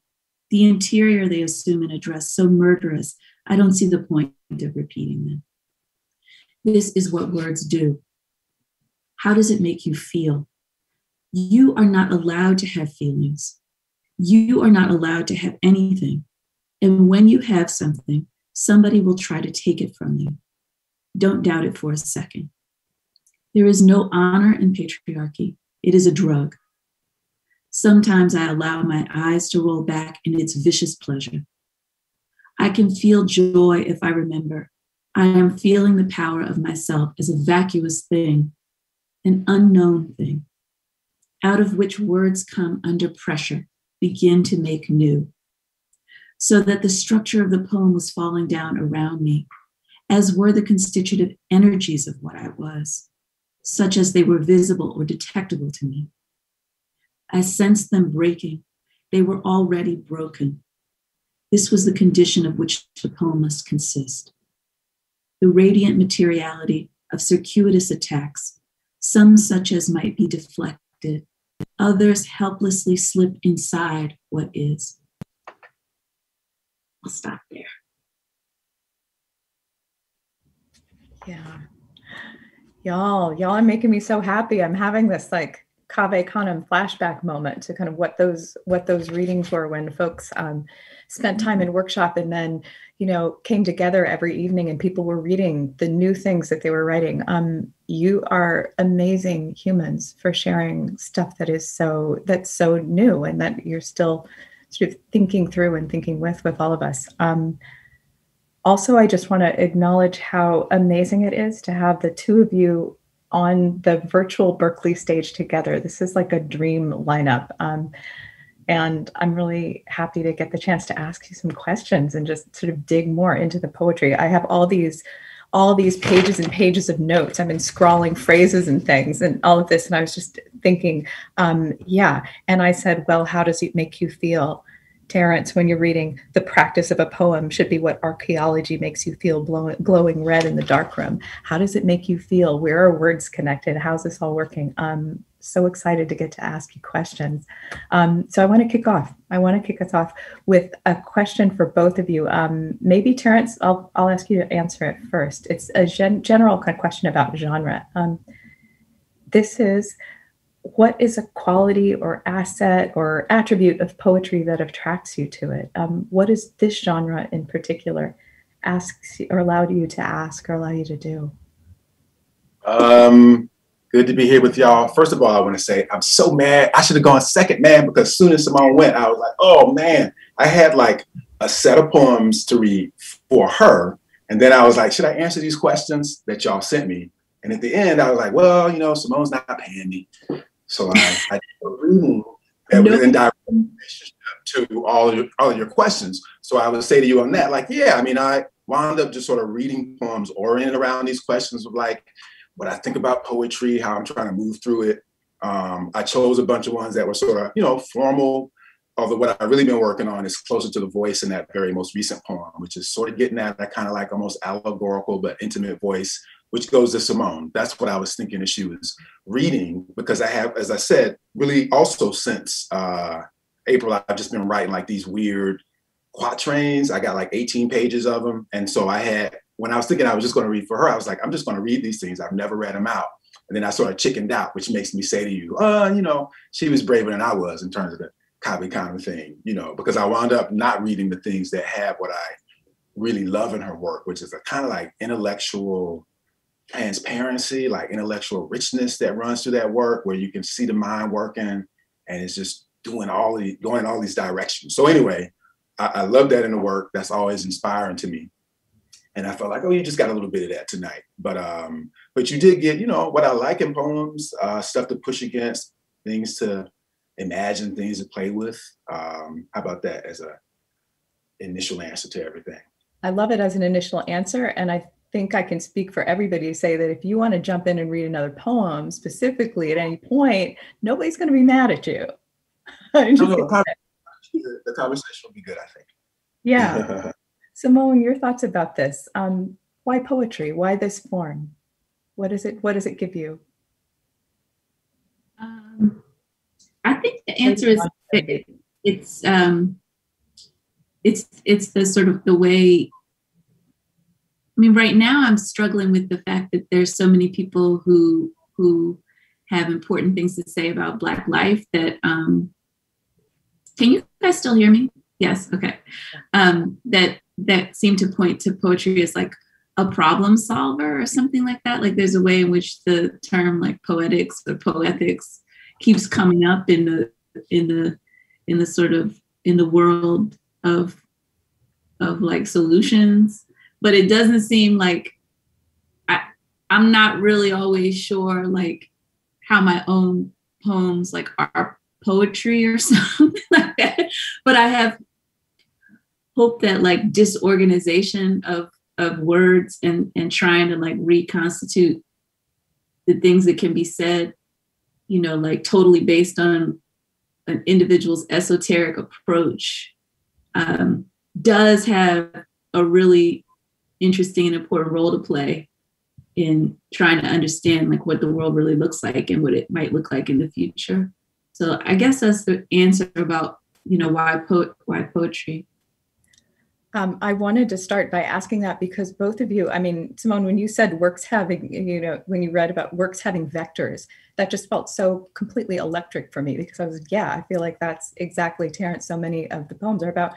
The interior they assume and address so murderous, I don't see the point of repeating them. This is what words do. How does it make you feel? You are not allowed to have feelings. You are not allowed to have anything. And when you have something, somebody will try to take it from you. Don't doubt it for a second. There is no honor in patriarchy, it is a drug. Sometimes I allow my eyes to roll back in its vicious pleasure. I can feel joy if I remember I am feeling the power of myself as a vacuous thing, an unknown thing, out of which words come under pressure, begin to make new. So that the structure of the poem was falling down around me, as were the constitutive energies of what I was, such as they were visible or detectable to me. I sensed them breaking. They were already broken. This was the condition of which the poem must consist the radiant materiality of circuitous attacks, some such as might be deflected, others helplessly slip inside what is. I'll stop there. Yeah. Y'all, y'all are making me so happy. I'm having this like Cave Canem flashback moment to kind of what those what those readings were when folks um, spent time in workshop and then you know came together every evening and people were reading the new things that they were writing um, you are amazing humans for sharing stuff that is so that's so new and that you're still sort of thinking through and thinking with with all of us um, also i just want to acknowledge how amazing it is to have the two of you on the virtual Berkeley stage together. This is like a dream lineup. Um, and I'm really happy to get the chance to ask you some questions and just sort of dig more into the poetry. I have all these all these pages and pages of notes. I've been scrawling phrases and things and all of this. And I was just thinking, um, yeah. And I said, well, how does it make you feel? Terrance, when you're reading, the practice of a poem should be what archaeology makes you feel glowing, glowing red in the darkroom. How does it make you feel? Where are words connected? How's this all working? I'm so excited to get to ask you questions. Um, so I want to kick off. I want to kick us off with a question for both of you. Um, maybe Terrance, I'll, I'll ask you to answer it first. It's a gen- general kind of question about genre. Um, this is what is a quality or asset or attribute of poetry that attracts you to it? Um, what is this genre in particular asks or allowed you to ask or allow you to do? Um, good to be here with y'all. First of all, I want to say I'm so mad. I should have gone second, man, because as soon as Simone went, I was like, oh man, I had like a set of poems to read for her. And then I was like, should I answer these questions that y'all sent me? And at the end, I was like, well, you know, Simone's not paying me. So I, I reading that was in direct relationship to all of, your, all of your questions. So I would say to you on that, like, yeah, I mean, I wound up just sort of reading poems oriented around these questions of like what I think about poetry, how I'm trying to move through it. Um, I chose a bunch of ones that were sort of, you know, formal. Although what I've really been working on is closer to the voice in that very most recent poem, which is sort of getting at that kind of like almost allegorical but intimate voice which goes to Simone. That's what I was thinking as she was reading, because I have, as I said, really also since uh, April, I've just been writing like these weird quatrains. I got like 18 pages of them. And so I had, when I was thinking I was just going to read for her, I was like, I'm just going to read these things. I've never read them out. And then I sort of chickened out, which makes me say to you, uh, you know, she was braver than I was in terms of the copy kind of thing, you know, because I wound up not reading the things that have what I really love in her work, which is a kind of like intellectual, transparency, like intellectual richness that runs through that work, where you can see the mind working and it's just doing all the going all these directions. So anyway, I, I love that in the work. That's always inspiring to me. And I felt like, oh, you just got a little bit of that tonight. But um, but you did get, you know, what I like in poems, uh, stuff to push against, things to imagine, things to play with. Um, how about that as a initial answer to everything? I love it as an initial answer. And I think I can speak for everybody to say that if you want to jump in and read another poem specifically at any point, nobody's going to be mad at you. the conversation will be good, I think. Yeah. Simone, your thoughts about this? Um, why poetry? Why this form? What is it? What does it give you? Um, I think the answer is it, it's um, it's it's the sort of the way I mean, right now I'm struggling with the fact that there's so many people who who have important things to say about Black life that um, can you guys still hear me? Yes, okay. Um, that that seem to point to poetry as like a problem solver or something like that. Like there's a way in which the term like poetics or poetics keeps coming up in the in the in the sort of in the world of of like solutions but it doesn't seem like I, I'm not really always sure like how my own poems like are poetry or something like that. But I have hope that like disorganization of of words and and trying to like reconstitute the things that can be said, you know, like totally based on an individual's esoteric approach, um, does have a really interesting and important role to play in trying to understand like what the world really looks like and what it might look like in the future. So I guess that's the answer about you know why po- why poetry. Um, I wanted to start by asking that because both of you, I mean, Simone, when you said works having, you know, when you read about works having vectors, that just felt so completely electric for me because I was, yeah, I feel like that's exactly Terrance. So many of the poems are about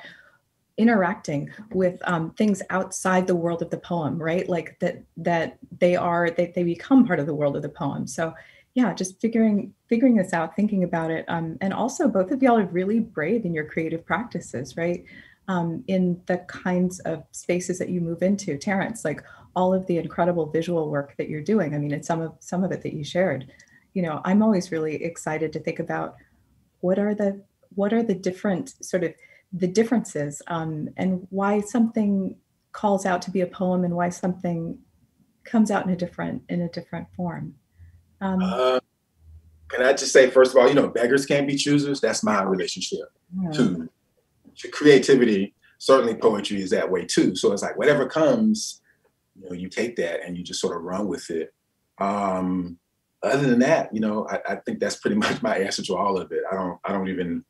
interacting with um, things outside the world of the poem right? Like that that they are they, they become part of the world of the poem. So yeah just figuring figuring this out thinking about it. Um, and also both of y'all are really brave in your creative practices right um, in the kinds of spaces that you move into terrance like all of the incredible visual work that you're doing. I mean, it's some of some of it that you shared. You know, I'm always really excited to think about what are the what are the different sort of the differences um, and why something calls out to be a poem and why something comes out in a different in a different form. Um, uh, can I just say, first of all, you know, beggars can't be choosers. That's my relationship yeah. to, to creativity. Certainly, poetry is that way too. So it's like whatever comes, you know, you take that and you just sort of run with it. Um, other than that, you know, I, I think that's pretty much my answer to all of it. I don't, I don't even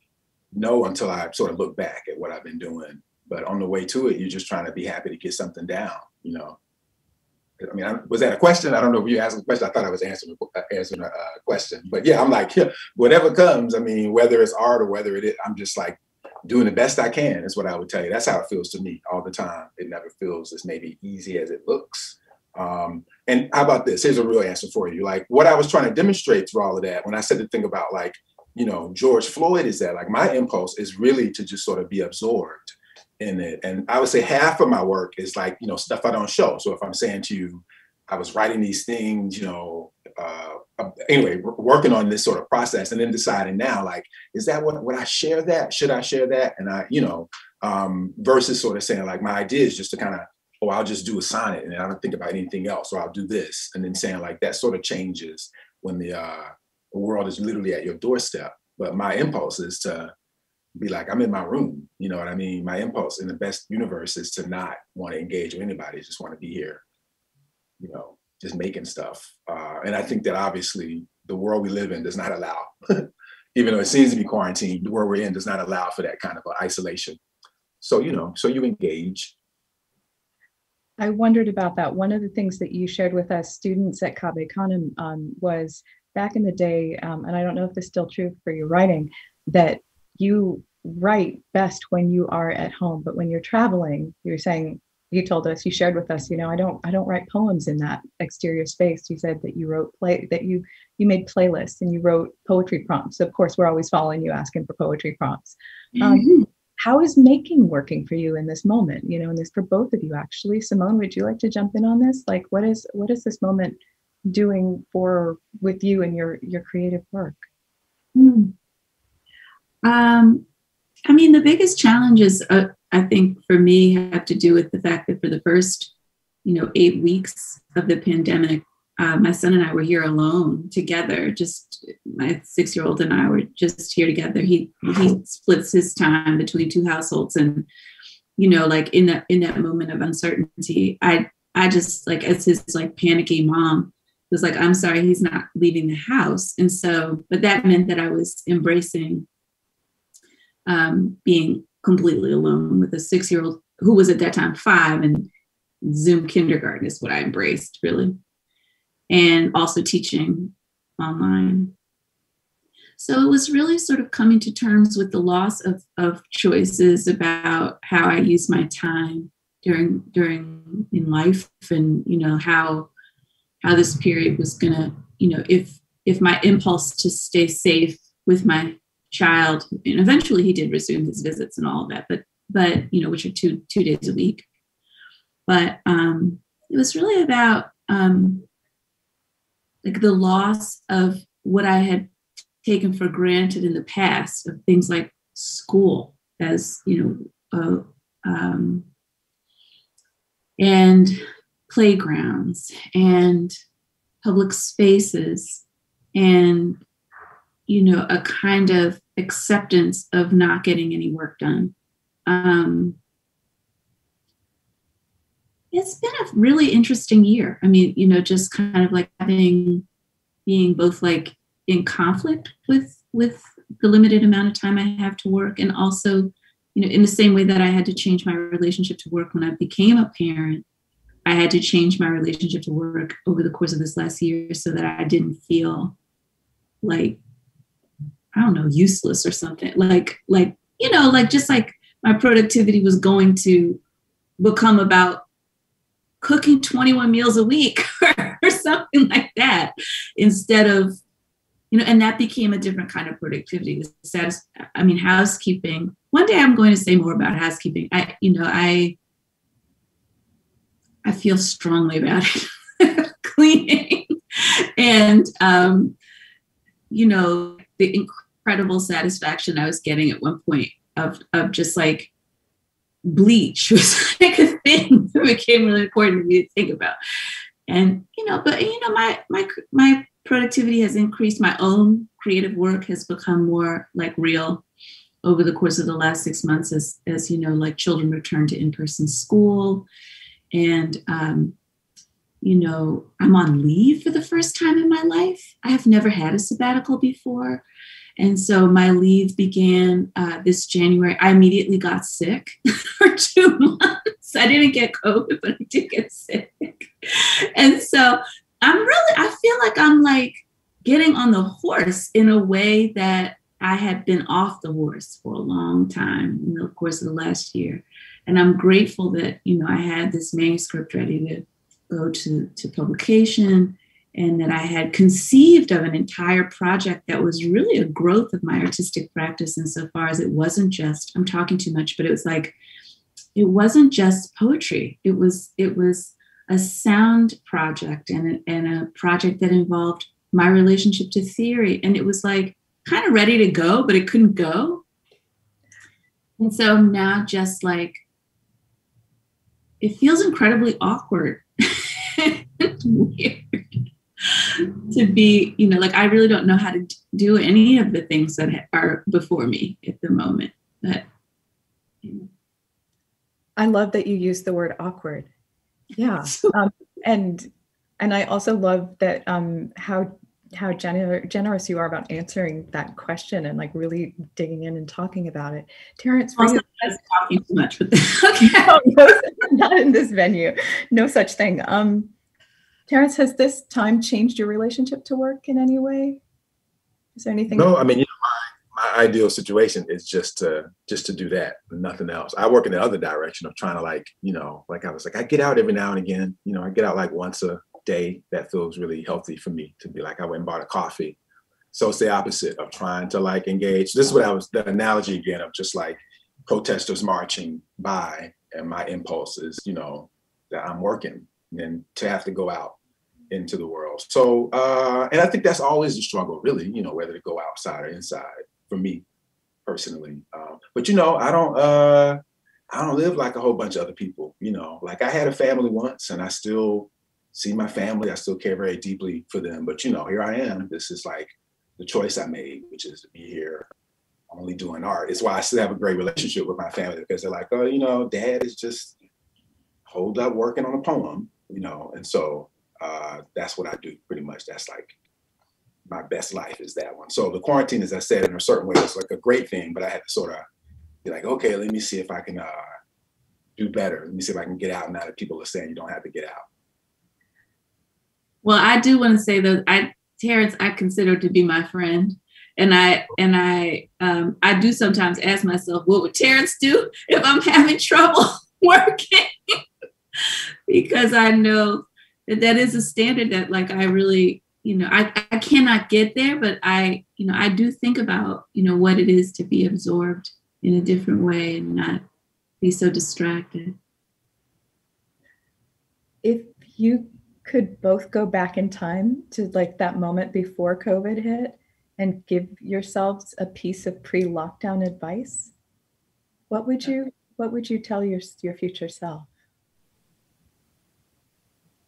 know until I sort of look back at what I've been doing. But on the way to it, you're just trying to be happy to get something down, you know. I mean, I, was that a question? I don't know if you asked a question. I thought I was answering uh, answering a uh, question, but yeah, I'm like, yeah, whatever comes. I mean, whether it's art or whether it is, I'm just like doing the best I can. Is what I would tell you. That's how it feels to me all the time. It never feels as maybe easy as it looks. Um, and how about this? Here's a real answer for you. Like what I was trying to demonstrate through all of that, when I said the thing about like, you know, George Floyd is that like my impulse is really to just sort of be absorbed in it. And I would say half of my work is like, you know, stuff I don't show. So if I'm saying to you, I was writing these things, you know, uh, anyway, working on this sort of process and then deciding now, like, is that what, would I share that? Should I share that? And I, you know, um, versus sort of saying like, my idea is just to kind of, oh, I'll just do a sonnet and I don't think about anything else, or I'll do this. And then saying like, that sort of changes when the, uh, world is literally at your doorstep. But my impulse is to be like, I'm in my room. You know what I mean? My impulse in the best universe is to not want to engage with anybody, just want to be here, you know, just making stuff. Uh, and I think that obviously the world we live in does not allow, even though it seems to be quarantined, the world we're in does not allow for that kind of isolation. So, you know, so you engage. I wondered about that. One of the things that you shared with us students at Cave Canem um, was back in the day, um, and I don't know if this is still true for your writing, that you write best when you are at home but when you're traveling you're saying you told us you shared with us you know i don't i don't write poems in that exterior space. You said that you wrote play that you you made playlists and you wrote poetry prompts. Of course we're always following you asking for poetry prompts. Um, mm-hmm. how is making working for you in this moment? You know and this for both of you actually. Simone would you like to jump in on this? Like what is what is this moment doing for with you and your your creative work? Mm. Um, I mean, the biggest challenges, uh, I think, for me have to do with the fact that for the first, you know, eight weeks of the pandemic, uh, my son and I were here alone together. Just my six-year-old and I were just here together. He he splits his time between two households, and you know, like in that in that moment of uncertainty, I I just like as his like panicky mom was like, I'm sorry, he's not leaving the house, and so, but that meant that I was embracing um, being completely alone with a six year old who was at that time five and Zoom kindergarten is what I embraced really. And also teaching online. So it was really sort of coming to terms with the loss of, of choices about how I use my time during during in life and you know how how this period was gonna, you know, if if my impulse to stay safe with my child and eventually he did resume his visits and all of that but but you know which are two two days a week. But um it was really about um like the loss of what i had taken for granted in the past of things like school as you know uh, um, and playgrounds and public spaces and you know a kind of acceptance of not getting any work done. Um, it's been a really interesting year. I mean you know just kind of like having being both like in conflict with with the limited amount of time i have to work and also you know in the same way that i had to change my relationship to work when i became a parent i had to change my relationship to work over the course of this last year so that i didn't feel like I don't know, useless or something. Like, like, you know, like just like my productivity was going to become about cooking 21 meals a week or something like that instead of you know and that became a different kind of productivity i mean housekeeping one day i'm going to say more about housekeeping i you know i I feel strongly about it. Cleaning and um, you know the incredible satisfaction I was getting at one point of of just like bleach was like a thing that became really important to me to think about. And you know, but you know, my my my productivity has increased. My own creative work has become more like real over the course of the last six months as as you know, like children return to in-person school. And um, you know, I'm on leave for the first time in my life. I have never had a sabbatical before. And so my leave began uh, this January. I immediately got sick for two months. I didn't get COVID, but I did get sick. And so I'm really, I feel like I'm like getting on the horse in a way that I had been off the horse for a long time in the course of the last year. And I'm grateful that, you know, I had this manuscript ready to go to, to publication and that I had conceived of an entire project that was really a growth of my artistic practice insofar as it wasn't just I'm talking too much, but it was like it wasn't just poetry. It was it was a sound project and a, and a project that involved my relationship to theory, and it was like kind of ready to go, but it couldn't go. And so now just like it feels incredibly awkward. weird to be, you know, like I really don't know how to do any of the things that are before me at the moment. But you know. I love that you use the word awkward. Yeah, um, and and I also love that um, how how gener- generous you are about answering that question and like really digging in and talking about it. Terrance, also, talking too much, but okay. no, no, not in this venue. No such thing. Um, Terrance, has this time changed your relationship to work in any way? Is there anything? No, I mean, you know, my, my ideal situation is just to just to do that, nothing else. I work in the other direction of trying to like, you know, like I was like, I get out every now and again. You know, I get out like once a day. That feels really healthy for me to be like, I went and bought a coffee. So it's the opposite of trying to like engage. This is what I was the analogy again of just like protesters marching by, and my impulse is, you know, that I'm working and to have to go out into the world. So, uh, and I think that's always the struggle, really, you know, whether to go outside or inside for me personally. Um, but you know, I don't, uh, I don't live like a whole bunch of other people, you know, like I had a family once and I still see my family. I still care very deeply for them, but you know, here I am. This is like the choice I made, which is to be here only doing art. It's why I still have a great relationship with my family because they're like, oh, you know, dad is just hold up working on a poem you know, and so uh, that's what I do pretty much. That's like my best life is that one. So the quarantine, as I said, in a certain way, it's like a great thing, but I had to sort of be like, okay, let me see if I can uh, do better. Let me see if I can get out now that people are saying you don't have to get out. Well, I do want to say that I Terrance I consider to be my friend. And I and I um, I do sometimes ask myself, what would Terrance do if I'm having trouble working? Because I know that that is a standard that like I really, you know, I, I cannot get there, but I, you know, I do think about, you know, what it is to be absorbed in a different way and not be so distracted. If you could both go back in time to like that moment before COVID hit and give yourselves a piece of pre-lockdown advice, what would you what would you tell your your future self?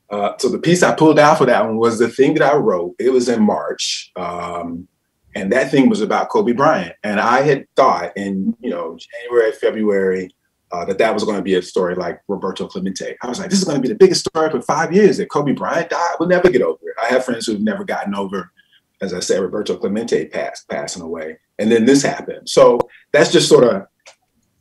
Uh, so the piece I pulled out for that one was the thing that I wrote. It was in March, um, and that thing was about Kobe Bryant. And I had thought in you know January, February uh, that that was going to be a story like Roberto Clemente. I was like, this is going to be the biggest story for five years that Kobe Bryant died. We'll never get over it. I have friends who've never gotten over, as I said, Roberto Clemente passed passing away, and then this happened. So that's just sort of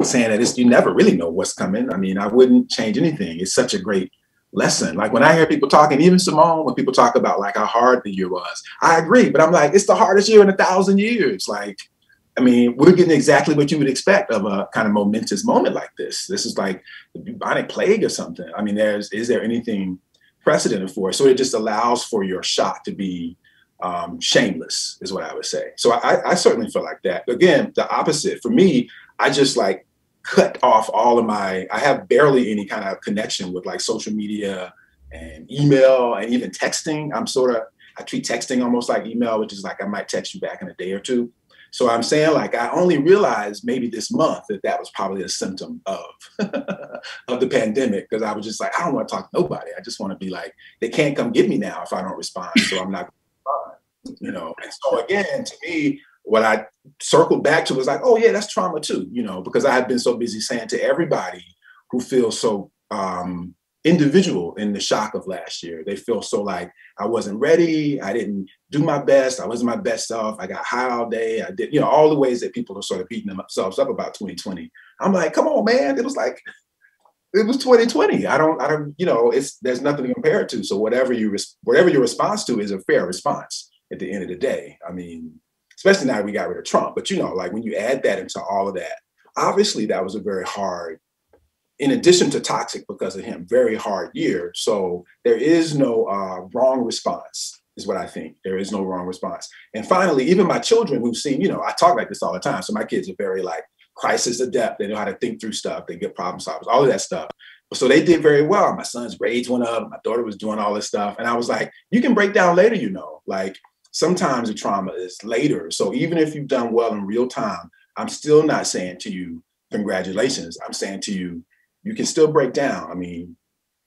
saying that you never really know what's coming. I mean, I wouldn't change anything. It's such a great lesson. Like when I hear people talking, even Simone, when people talk about like how hard the year was, I agree. But I'm like, it's the hardest year in a thousand years. Like, I mean, we're getting exactly what you would expect of a kind of momentous moment like this. This is like the bubonic plague or something. I mean, there's is there anything precedented for it? So it just allows for your shot to be um, shameless, is what I would say. So I, I certainly feel like that. Again, the opposite for me. I just like cut off all of my, I have barely any kind of connection with like social media and email and even texting. I'm sort of, I treat texting almost like email, which is like I might text you back in a day or two. So I'm saying like I only realized maybe this month that that was probably a symptom of of the pandemic because I was just like I don't want to talk to nobody. I just want to be like they can't come get me now if I don't respond. So I'm not, you know. And so again, to me, what I circled back to was like, oh yeah, that's trauma too, you know, because I had been so busy saying to everybody who feels so um, individual in the shock of last year. They feel so like I wasn't ready. I didn't do my best. I wasn't my best self. I got high all day. I did, you know, all the ways that people are sort of beating themselves up about 2020. I'm like, come on, man. It was like, it was 2020. I don't, I don't, you know, it's there's nothing to compare it to. So whatever you, whatever your response to is a fair response at the end of the day. I mean, especially now we got rid of Trump. But you know, like when you add that into all of that, obviously that was a very hard in addition to toxic because of him, very hard year. So there is no uh, wrong response, is what I think. There is no wrong response. And finally, even my children who've seen, you know, I talk like this all the time. So my kids are very like crisis adept. They know how to think through stuff. They get problem solvers, all of that stuff. So they did very well. My son's grades went up. My daughter was doing all this stuff. And I was like, you can break down later, you know, like sometimes the trauma is later. So even if you've done well in real time, I'm still not saying to you, congratulations. I'm saying to you, you can still break down. I mean,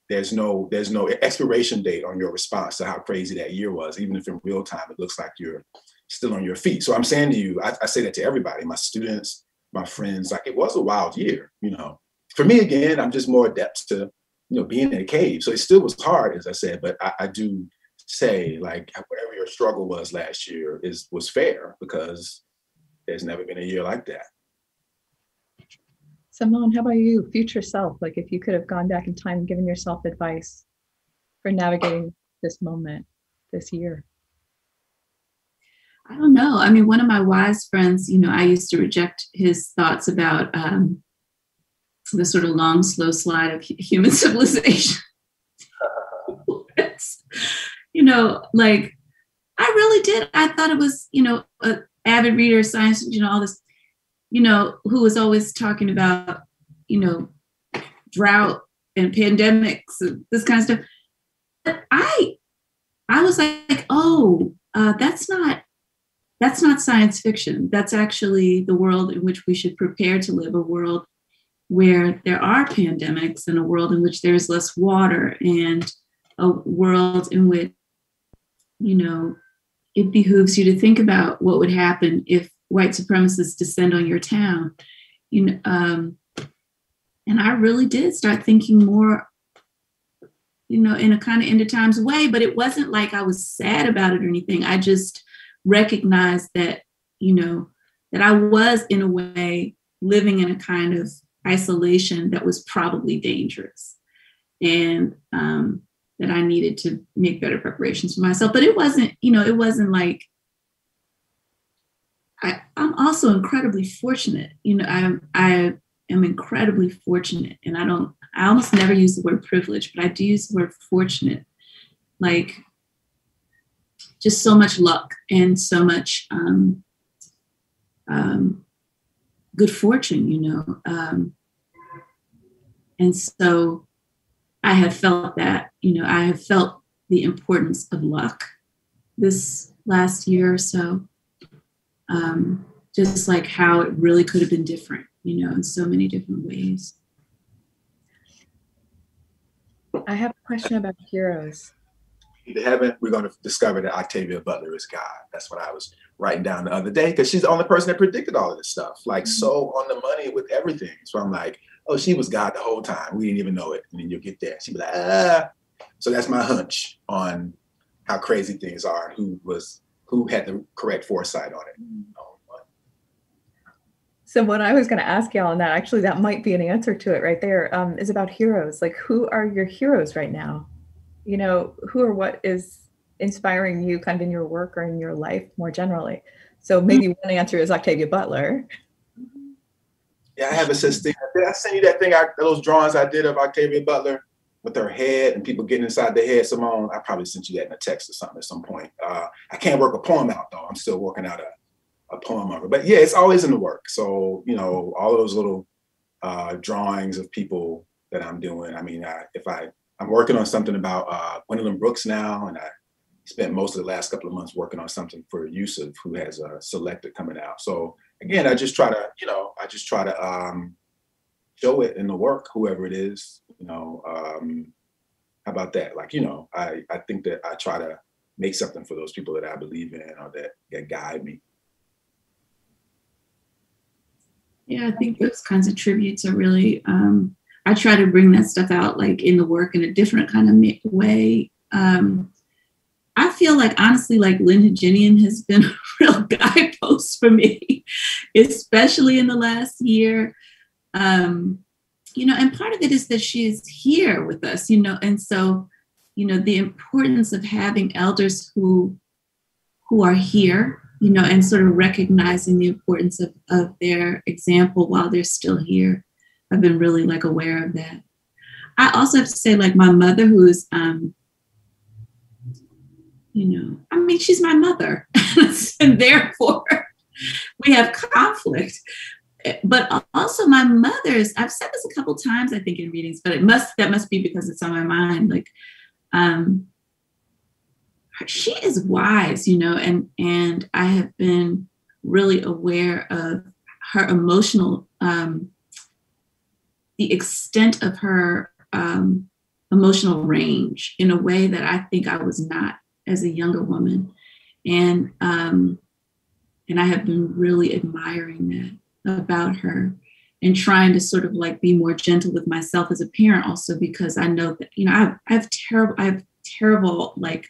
there's no there's no expiration date on your response to how crazy that year was. Even if in real time it looks like you're still on your feet. So I'm saying to you, I, I say that to everybody, my students, my friends, like it was a wild year. You know, for me again, I'm just more adept to you know being in a cave. So it still was hard, as I said, but I, I do say like whatever your struggle was last year is was fair because there's never been a year like that. Simone, how about you? Future self, like if you could have gone back in time and given yourself advice for navigating this moment this year. I don't know. I mean, one of my wise friends, you know, I used to reject his thoughts about um, the sort of long, slow slide of human civilization. you know, like I really did. I thought it was, you know, an avid reader, of science, you know, all this you know, who was always talking about, you know, drought and pandemics and this kind of stuff. But I, I was like, oh, uh, that's not, that's not science fiction. That's actually the world in which we should prepare to live. A world where there are pandemics, and a world in which there's less water, and a world in which, you know, it behooves you to think about what would happen if white supremacists descend on your town. You know, um, and I really did start thinking more, you know, in a kind of end of times way. But it wasn't like I was sad about it or anything. I just recognized that, you know, that I was in a way living in a kind of isolation that was probably dangerous, and um, that I needed to make better preparations for myself. But it wasn't, you know, it wasn't like I, am also incredibly fortunate. You know, I I am incredibly fortunate, and I don't. I almost never use the word privilege, but I do use the word fortunate. Like, just so much luck and so much um, um, good fortune, you know. Um, and so, I have felt that. You know, I have felt the importance of luck this last year or so um, just like how it really could have been different, you know, in so many different ways. I have a question about heroes. To heaven, we're going to discover that Octavia Butler is God. That's what I was writing down the other day because she's the only person that predicted all of this stuff, like mm-hmm. so on the money with everything. So I'm like, oh, she was God the whole time. We didn't even know it. And then you'll get there. She'll be like, ah. So that's my hunch on how crazy things are, who was who had the correct foresight on it. So what I was going to ask y'all, and that actually that might be an answer to it right there, um, is about heroes. Like, who are your heroes right now? You know, who or what is inspiring you, kind of in your work or in your life more generally? So maybe mm-hmm. one answer is Octavia Butler. Yeah, I have a thing. Did I send you that thing? I, those drawings I did of Octavia Butler with her head and people getting inside their head. Simone, I probably sent you that in a text or something at some point. Uh, I can't work a poem out though. I'm still working out a, a poem of it. But yeah, it's always in the work. So, you know, all those little uh, drawings of people that I'm doing. I mean, I, if I I'm working on something about uh, Gwendolyn Brooks now, and I spent most of the last couple of months working on something for Yusef, who has a selected coming out. So again, I just try to, you know, I just try to um, show it in the work, whoever it is, you know. Um, how about that? Like, you know, I I think that I try to make something for those people that I believe in or that that guide me. Yeah, I think those kinds of tributes are really. Um, I try to bring that stuff out like in the work in a different kind of way. Um, I feel like honestly, like Lyn Hejinian has been a real guidepost for me, especially in the last year. Um, you know, and part of it is that she's here with us, you know, and so, you know, the importance of having elders who who are here you know, and sort of recognizing the importance of, of their example while they're still here. I've been really like aware of that. I also have to say, like my mother, who's, um, you know, I mean, she's my mother, and therefore we have conflict. But also, my mother's. I've said this a couple times, I think, in readings, but it must that must be because it's on my mind. Like, um, she is wise, you know, and and I have been really aware of her emotional, um, the extent of her um, emotional range in a way that I think I was not as a younger woman, and um, and I have been really admiring that about her and trying to sort of like be more gentle with myself as a parent also because I know that you know I have, I have terrible I have terrible like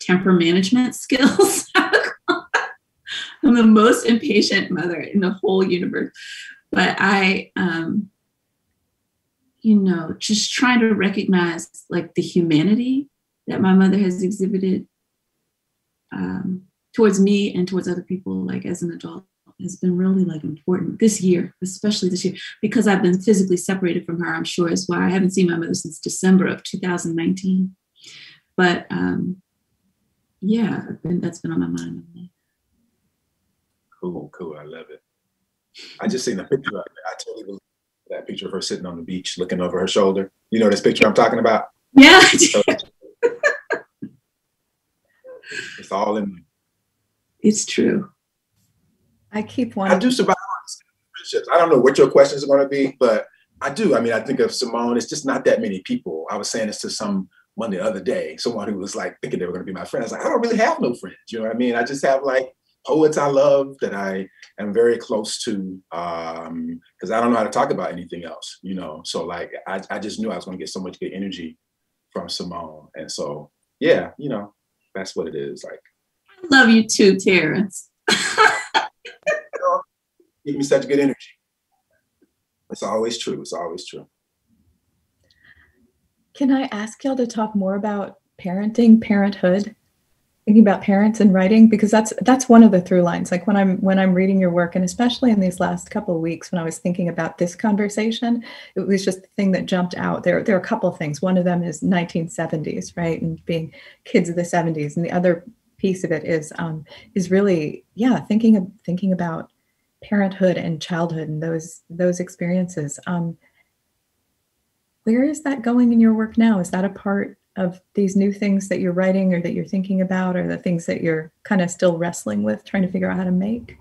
temper management skills. I'm the most impatient mother in the whole universe. But I, um, you know, just trying to recognize like the humanity that my mother has exhibited um, towards me and towards other people, like as an adult, has been really like important this year, especially this year, because I've been physically separated from her. I'm sure is why I haven't seen my mother since December of 2019. But um, yeah, been, that's been on my mind. Cool, cool. I love it. I just seen a picture of it. I totally believe that picture of her sitting on the beach looking over her shoulder. You know this picture I'm talking about? Yeah. it's all in me. It's true. I keep wanting. I do survive friendships. I don't know what your questions are going to be, but I do. I mean, I think of Simone. It's just not that many people. I was saying this to some one the other day, someone who was like thinking they were going to be my friend. I was like, I don't really have no friends. You know what I mean? I just have like poets I love that I am very close to because um, I don't know how to talk about anything else, you know. So like I, I just knew I was going to get so much good energy from Simone, and so yeah, you know, that's what it is. Like, I love you too, Terrance. give me such good energy. It's always true. It's always true. Can I ask y'all to talk more about parenting, parenthood, thinking about parents and writing because that's that's one of the through lines. Like when I'm when I'm reading your work, and especially in these last couple of weeks when I was thinking about this conversation, it was just the thing that jumped out. There there are a couple of things. One of them is 1970s, right, and being kids of the 70s, and the other piece of it is um, is really yeah thinking of thinking about parenthood and childhood and those those experiences. Um, where is that going in your work now? Is that a part of these new things that you're writing or that you're thinking about or the things that you're kind of still wrestling with, trying to figure out how to make?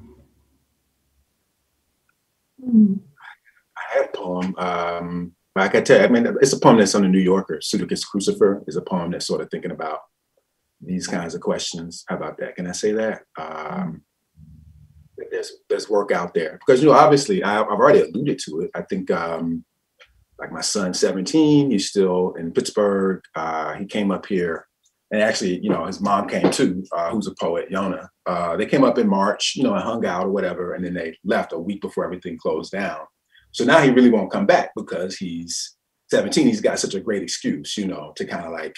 I have a poem. Um, I tell you, I mean, it's a poem that's on the New Yorker. Pseudacris Crucifer is a poem that's sort of thinking about these kinds of questions. How about that? Can I say that? Um, there's there's work out there because you know obviously I, have already alluded to it. I think um, like my son, 17 he's still in pittsburgh uh, he came up here. And actually you know his mom came too uh, who's a poet yona. Uh, they came up in march you know and hung out or whatever and then they left a week before everything closed down. So now he really won't come back because he's 17 he's got such a great excuse you know to kind of like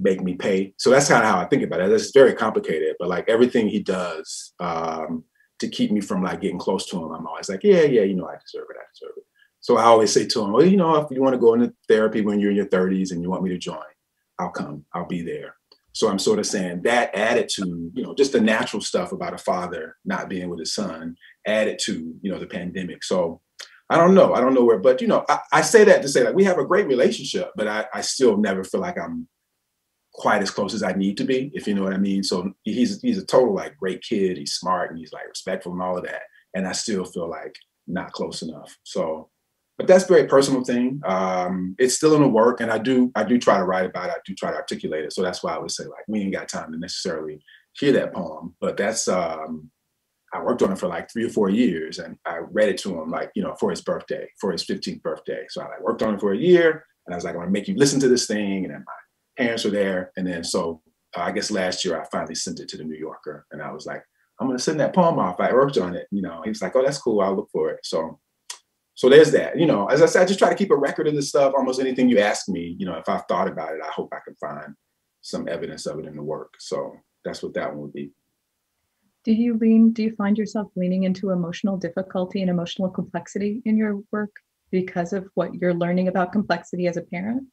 make me pay. So that's kind of how i think about it. It's very complicated but like everything he does um, to keep me from like getting close to him i'm always like yeah yeah you know i deserve it i deserve it so I always say to him, well, you know, if you want to go into therapy when you're in your 30s and you want me to join, I'll come, I'll be there. So I'm sort of saying that added to, you know, just the natural stuff about a father not being with his son, added to, you know, the pandemic. So I don't know. I don't know where, but you know, I, I say that to say like we have a great relationship, but I, I still never feel like I'm quite as close as I need to be, if you know what I mean. So he's he's a total like great kid. He's smart and he's like respectful and all of that. And I still feel like not close enough. So, but that's a very personal thing. Um, it's still in the work, and I do I do try to write about it. I do try to articulate it. So that's why I would say like we ain't got time to necessarily hear that poem, but that's um, I worked on it for like three or four years, and I read it to him like you know for his birthday, for his 15th birthday. So I like worked on it for a year, and I was like, I'm gonna make you listen to this thing, and then my parents were there, and then so uh, I guess last year I finally sent it to the New Yorker, and I was like, I'm gonna send that poem off. I worked on it, you know. He was like, oh, that's cool. I'll look for it. So, so there's that. You know, as I said, I just try to keep a record of this stuff. Almost anything you ask me, you know, if I've thought about it, I hope I can find some evidence of it in the work. So that's what that one would be. Do you lean, do you find yourself leaning into emotional difficulty and emotional complexity in your work because of what you're learning about complexity as a parent?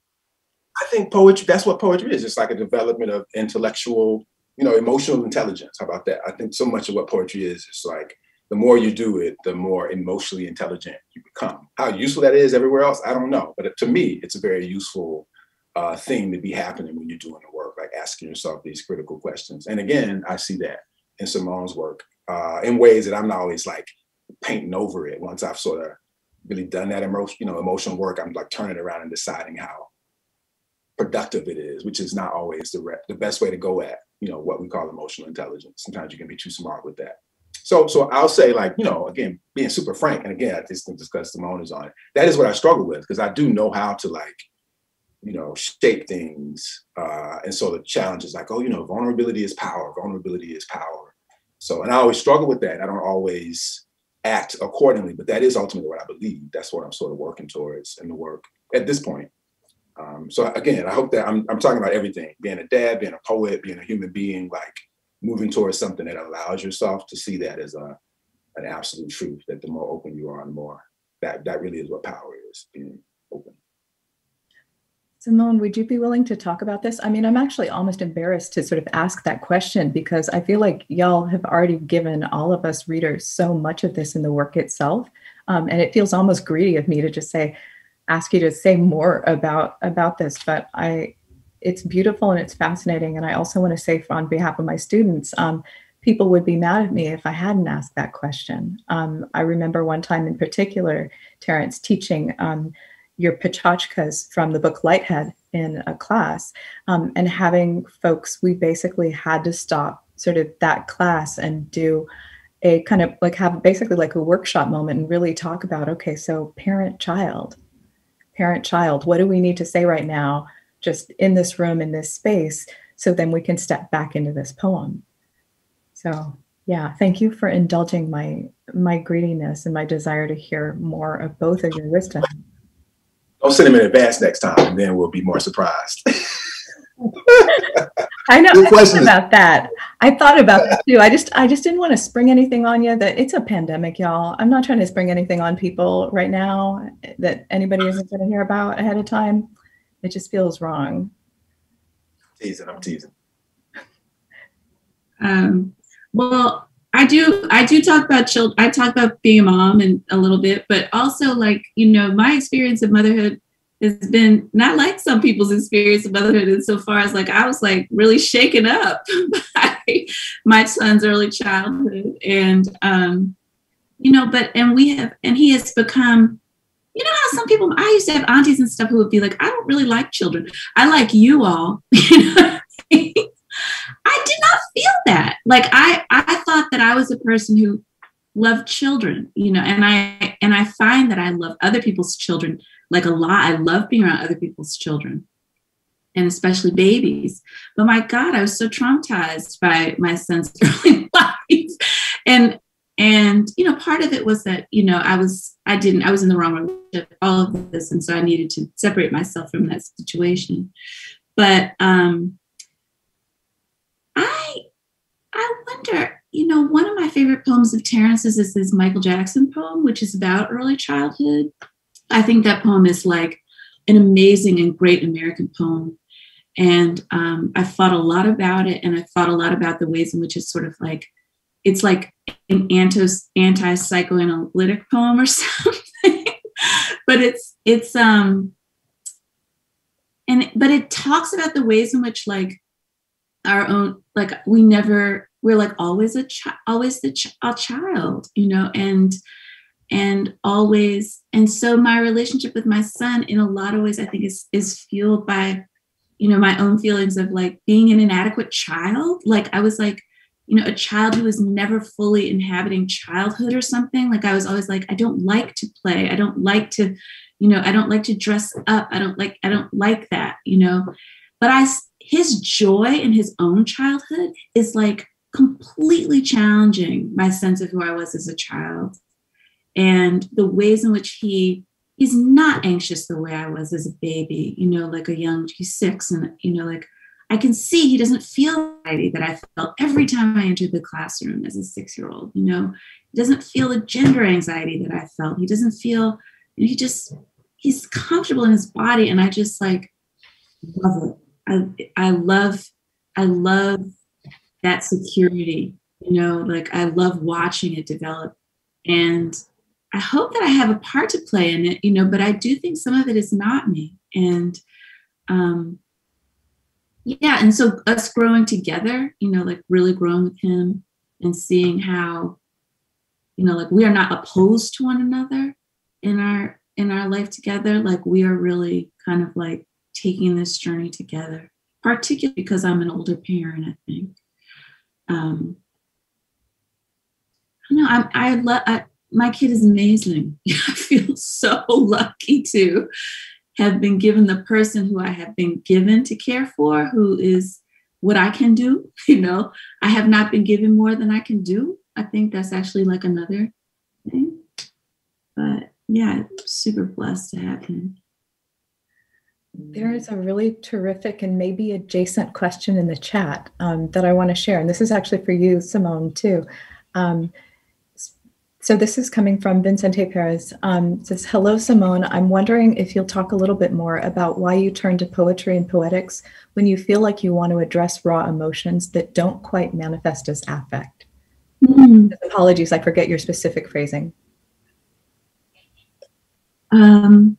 I think poetry, that's what poetry is. It's like a development of intellectual, you know, emotional intelligence. How about that? I think so much of what poetry is, is like the more you do it, the more emotionally intelligent you become. How useful that is everywhere else, I don't know. But to me, it's a very useful uh, thing to be happening when you're doing the work, like asking yourself these critical questions. And again, I see that in Simone's work uh, in ways that I'm not always like painting over it. Once I've sort of really done that emotion, you know, emotional work, I'm like turning around and deciding how productive it is, which is not always the re- the best way to go at you know what we call emotional intelligence. Sometimes you can be too smart with that. So so I'll say like you know again being super frank, and again I just discuss the is on it. That is what I struggle with because I do know how to like you know shape things, uh, and so the challenge is like oh you know vulnerability is power, vulnerability is power. So and I always struggle with that. I don't always act accordingly, but that is ultimately what I believe. That's what I'm sort of working towards in the work at this point. Um, so again, I hope that I'm, I'm talking about everything, being a dad, being a poet, being a human being, like moving towards something that allows yourself to see that as a, an absolute truth, that the more open you are, the more that, that really is what power is, being open. Simone, would you be willing to talk about this? I mean, I'm actually almost embarrassed to sort of ask that question because I feel like y'all have already given all of us readers so much of this in the work itself. Um, and it feels almost greedy of me to just say, ask you to say more about about this but i it's beautiful and it's fascinating. And i also want to say on behalf of my students um, people would be mad at me if i hadn't asked that question. Um, i remember one time in particular terrance teaching um, your Pecha Kuchas from the book lighthead in a class um, and having folks we basically had to stop sort of that class and do a kind of like have basically like a workshop moment and really talk about okay so parent child parent child what do we need to say right now just in this room in this space so then we can step back into this poem so yeah thank you for indulging my my greediness and my desire to hear more of both of your wisdom don't send them in advance next time and then we'll be more surprised I know I thought about that. I thought about that too. I just I just didn't want to spring anything on you that it's a pandemic, y'all. I'm not trying to spring anything on people right now that anybody isn't going to hear about ahead of time. It just feels wrong. Teasing, I'm teasing. Um, well, I do I do talk about children. I talk about being a mom and a little bit, but also like you know my experience of motherhood has been not like some people's experience of motherhood insofar as like I was like really shaken up by my son's early childhood. And um, you know, but and we have and he has become, you know how some people I used to have aunties and stuff who would be like, I don't really like children. I like you all. You know I did not feel that. Like I I thought that I was a person who loved children, you know, and I and I find that I love other people's children like a lot. I love being around other people's children and especially babies. But my God, I was so traumatized by my son's early life. And and you know, part of it was that, you know, I was I didn't, I was in the wrong relationship, all of this. And so I needed to separate myself from that situation. But um I I wonder, you know, one of my favorite poems of Terrance's is this Michael Jackson poem, which is about early childhood. I think that poem is like an amazing and great American poem. And um, I thought a lot about it, and I thought a lot about the ways in which it's sort of like it's like an anti anti psychoanalytic poem or something. but it's it's um and but it talks about the ways in which like our own like we never we're like always a child always the ch- a child you know and and always and so my relationship with my son in a lot of ways i think is is fueled by you know my own feelings of like being an inadequate child like i was like you know a child who was never fully inhabiting childhood or something like i was always like i don't like to play. I don't like to you know i don't like to dress up. I don't like i don't like that you know? But i his joy in his own childhood is like completely challenging my sense of who i was as a child. And the ways in which he he's not anxious the way I was as a baby, you know, like a young, he's six, and you know, like I can see he doesn't feel anxiety that I felt every time I entered the classroom as a six-year-old. You know, he doesn't feel the gender anxiety that I felt. He doesn't feel. He just he's comfortable in his body, and I just like love it. I I love I love that security. You know, like I love watching it develop, and I hope that I have a part to play in it, you know, but I do think some of it is not me. And um, yeah, and so us growing together, you know, like really growing with him and seeing how, you know, like we are not opposed to one another in our in our life together. Like we are really kind of like taking this journey together, particularly because I'm an older parent, I think. Um, I know I I love my kid is amazing. I feel so lucky to have been given the person who I have been given to care for, who is what I can do. You know, I have not been given more than I can do. I think that's actually like another thing. But yeah, super blessed to have him. There is a really terrific and maybe adjacent question in the chat um, that I want to share. And this is actually for you, Simone, too. Um, so this is coming from Vincente Perez. Um, says, hello, Simone. I'm wondering if you'll talk a little bit more about why you turn to poetry and poetics when you feel like you want to address raw emotions that don't quite manifest as affect. Mm. Apologies, I forget your specific phrasing. Um,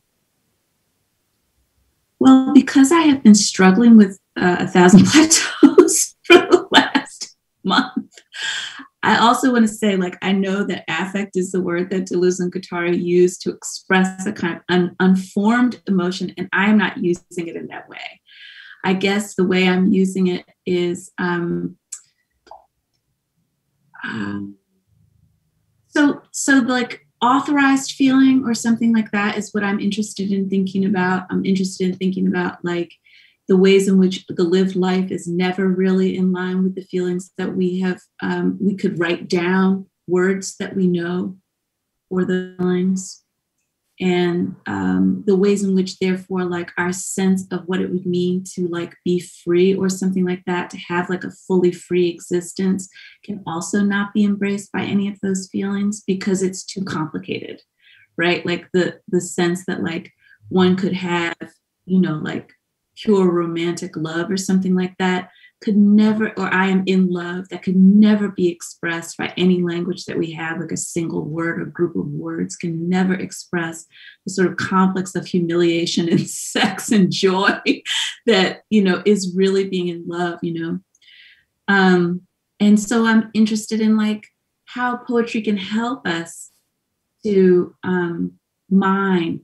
well, because I have been struggling with uh, a thousand plateaus for the last month, I also want to say, like, I know that affect is the word that Deleuze and Guattari use to express a kind of un- unformed emotion, and I am not using it in that way. I guess the way I'm using it is um, um, so so like authorized feeling or something like that is what I'm interested in thinking about. I'm interested in thinking about like the ways in which the lived life is never really in line with the feelings that we have um, we could write down words that we know or the feelings. And um, the ways in which therefore like our sense of what it would mean to like be free or something like that to have like a fully free existence can also not be embraced by any of those feelings because it's too complicated right? Like the the sense that like one could have you know like pure romantic love or something like that could never, or I am in love, that could never be expressed by any language that we have, like a single word or group of words, can never express the sort of complex of humiliation and sex and joy that, you know, is really being in love, you know. Um, and so I'm interested in like how poetry can help us to um, mine,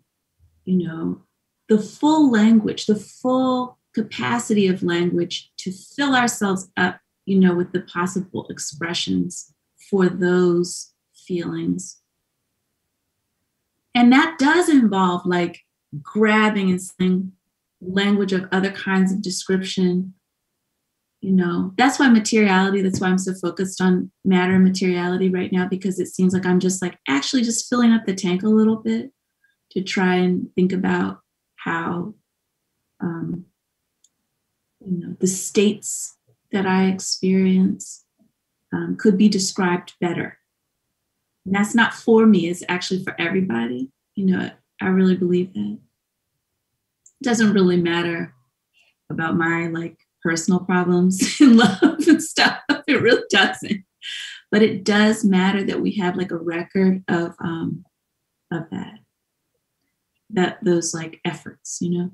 you know, the full language, the full capacity of language to fill ourselves up, you know, with the possible expressions for those feelings. And that does involve like grabbing and saying language of other kinds of description. You know, that's why materiality, that's why I'm so focused on matter and materiality right now, because it seems like I'm just like actually just filling up the tank a little bit to try and think about how um, you know the states that I experience um, could be described better. And that's not for me; it's actually for everybody. You know, I really believe that. It doesn't really matter about my like personal problems and love and stuff. It really doesn't. But it does matter that we have like a record of um, of that. That those like efforts, you know.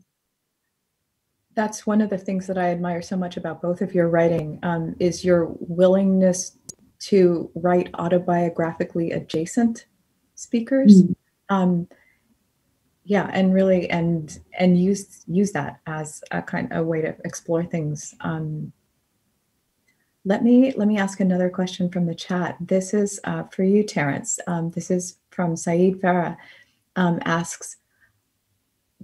That's one of the things that I admire so much about both of your writing um, is your willingness to write autobiographically adjacent speakers. Mm. Um, yeah, and really and and use use that as a kind of a way to explore things. Um, let me let me ask another question from the chat. This is uh, for you, terrance Um, this is from Saeed Farah. Um, asks,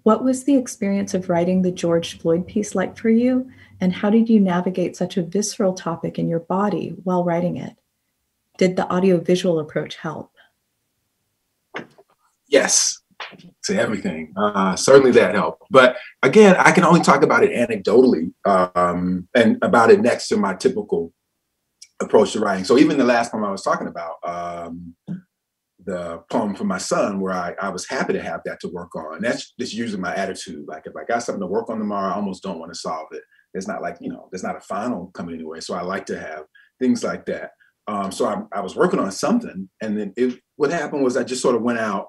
what was the experience of writing the George Floyd piece like for you, and how did you navigate such a visceral topic in your body while writing it? Did the audiovisual approach help? Yes, to everything. Uh, certainly that helped. But again, I can only talk about it anecdotally um, and about it next to my typical approach to writing. So even the last poem I was talking about, um, the poem for my son, where I, I was happy to have that to work on. That's just usually my attitude. Like if I got something to work on tomorrow, I almost don't want to solve it. It's not like, you know, there's not a final coming anyway. So I like to have things like that. Um, so I, I was working on something and then it, what happened was I just sort of went out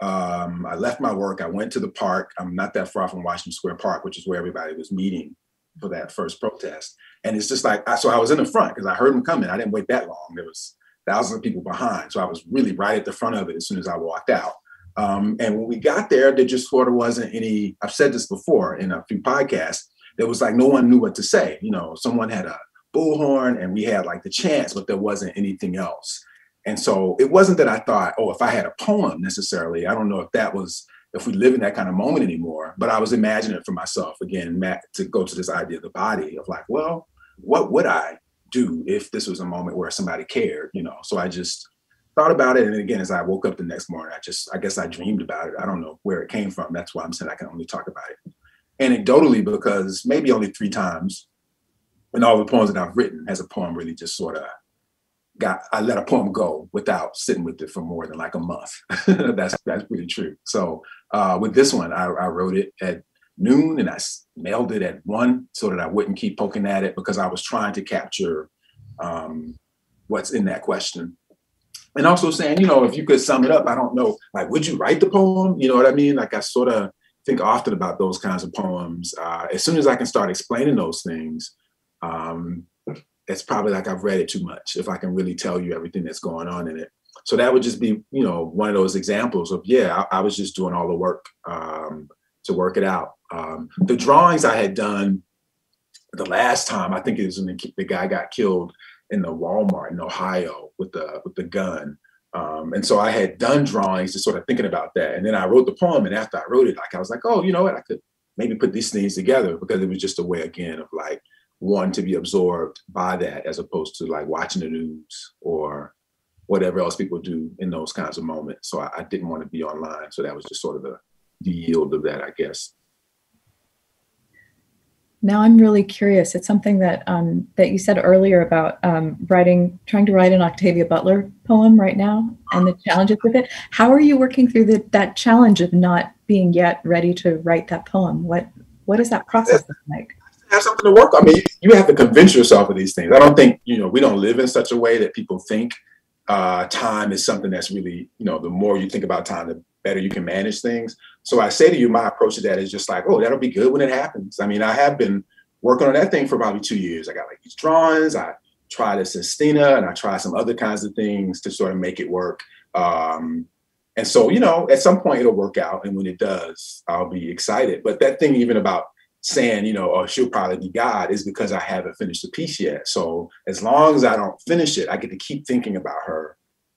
um, I left my work. I went to the park. I'm not that far from Washington Square Park, which is where everybody was meeting for that first protest. And it's just like, so I was in the front because I heard them coming. I didn't wait that long. There was thousands of people behind. So I was really right at the front of it as soon as I walked out. Um, and when we got there, there just sort of wasn't any, I've said this before in a few podcasts, there was like no one knew what to say. You know, someone had a bullhorn and we had like the chance, but there wasn't anything else. And so it wasn't that I thought, oh, if I had a poem necessarily, I don't know if that was, if we live in that kind of moment anymore, but I was imagining it for myself again, Matt, to go to this idea of the body of like, well, what would I do if this was a moment where somebody cared, you know? So I just thought about it. And again, as I woke up the next morning, I just, I guess I dreamed about it. I don't know where it came from. That's why I'm saying I can only talk about it anecdotally because maybe only three times in all the poems that I've written has a poem really just sort of got I let a poem go without sitting with it for more than like a month. that's that's pretty true. So uh, with this one, I, I, wrote it at noon and I mailed it at one so that I wouldn't keep poking at it because I was trying to capture um, what's in that question. And also saying, you know, if you could sum it up, I don't know, like, would you write the poem? You know what I mean? Like, I sort of think often about those kinds of poems. Uh, as soon as I can start explaining those things, um, it's probably like I've read it too much if I can really tell you everything that's going on in it. So that would just be, you know, one of those examples of, yeah, I, I was just doing all the work um, to work it out. Um, the drawings I had done the last time, I think it was when the, the guy got killed in the Walmart in Ohio with the with the gun. Um, and so I had done drawings just sort of thinking about that. And then I wrote the poem. And after I wrote it, like I was like, oh, you know what? I could maybe put these things together because it was just a way again of like one to be absorbed by that as opposed to like watching the news or whatever else people do in those kinds of moments. So I, I didn't want to be online. So that was just sort of the, the yield of that, I guess. Now I'm really curious. It's something that um, that you said earlier about um, writing, trying to write an Octavia Butler poem right now, and the challenges with it. How are you working through the, that challenge of not being yet ready to write that poem? What what is that process like? have something to work on. I mean, you have to convince yourself of these things. I don't think, you know, we don't live in such a way that people think uh, time is something that's really, you know, the more you think about time, the better you can manage things. So I say to you, my approach to that is just like, oh, that'll be good when it happens. I mean, I have been working on that thing for probably two years. I got like these drawings. I tried a Sestina and I tried some other kinds of things to sort of make it work. Um, and so, you know, at some point it'll work out. And when it does, I'll be excited. But that thing, even about saying, you know, oh, she'll probably be God is because I haven't finished the piece yet. So as long as I don't finish it, I get to keep thinking about her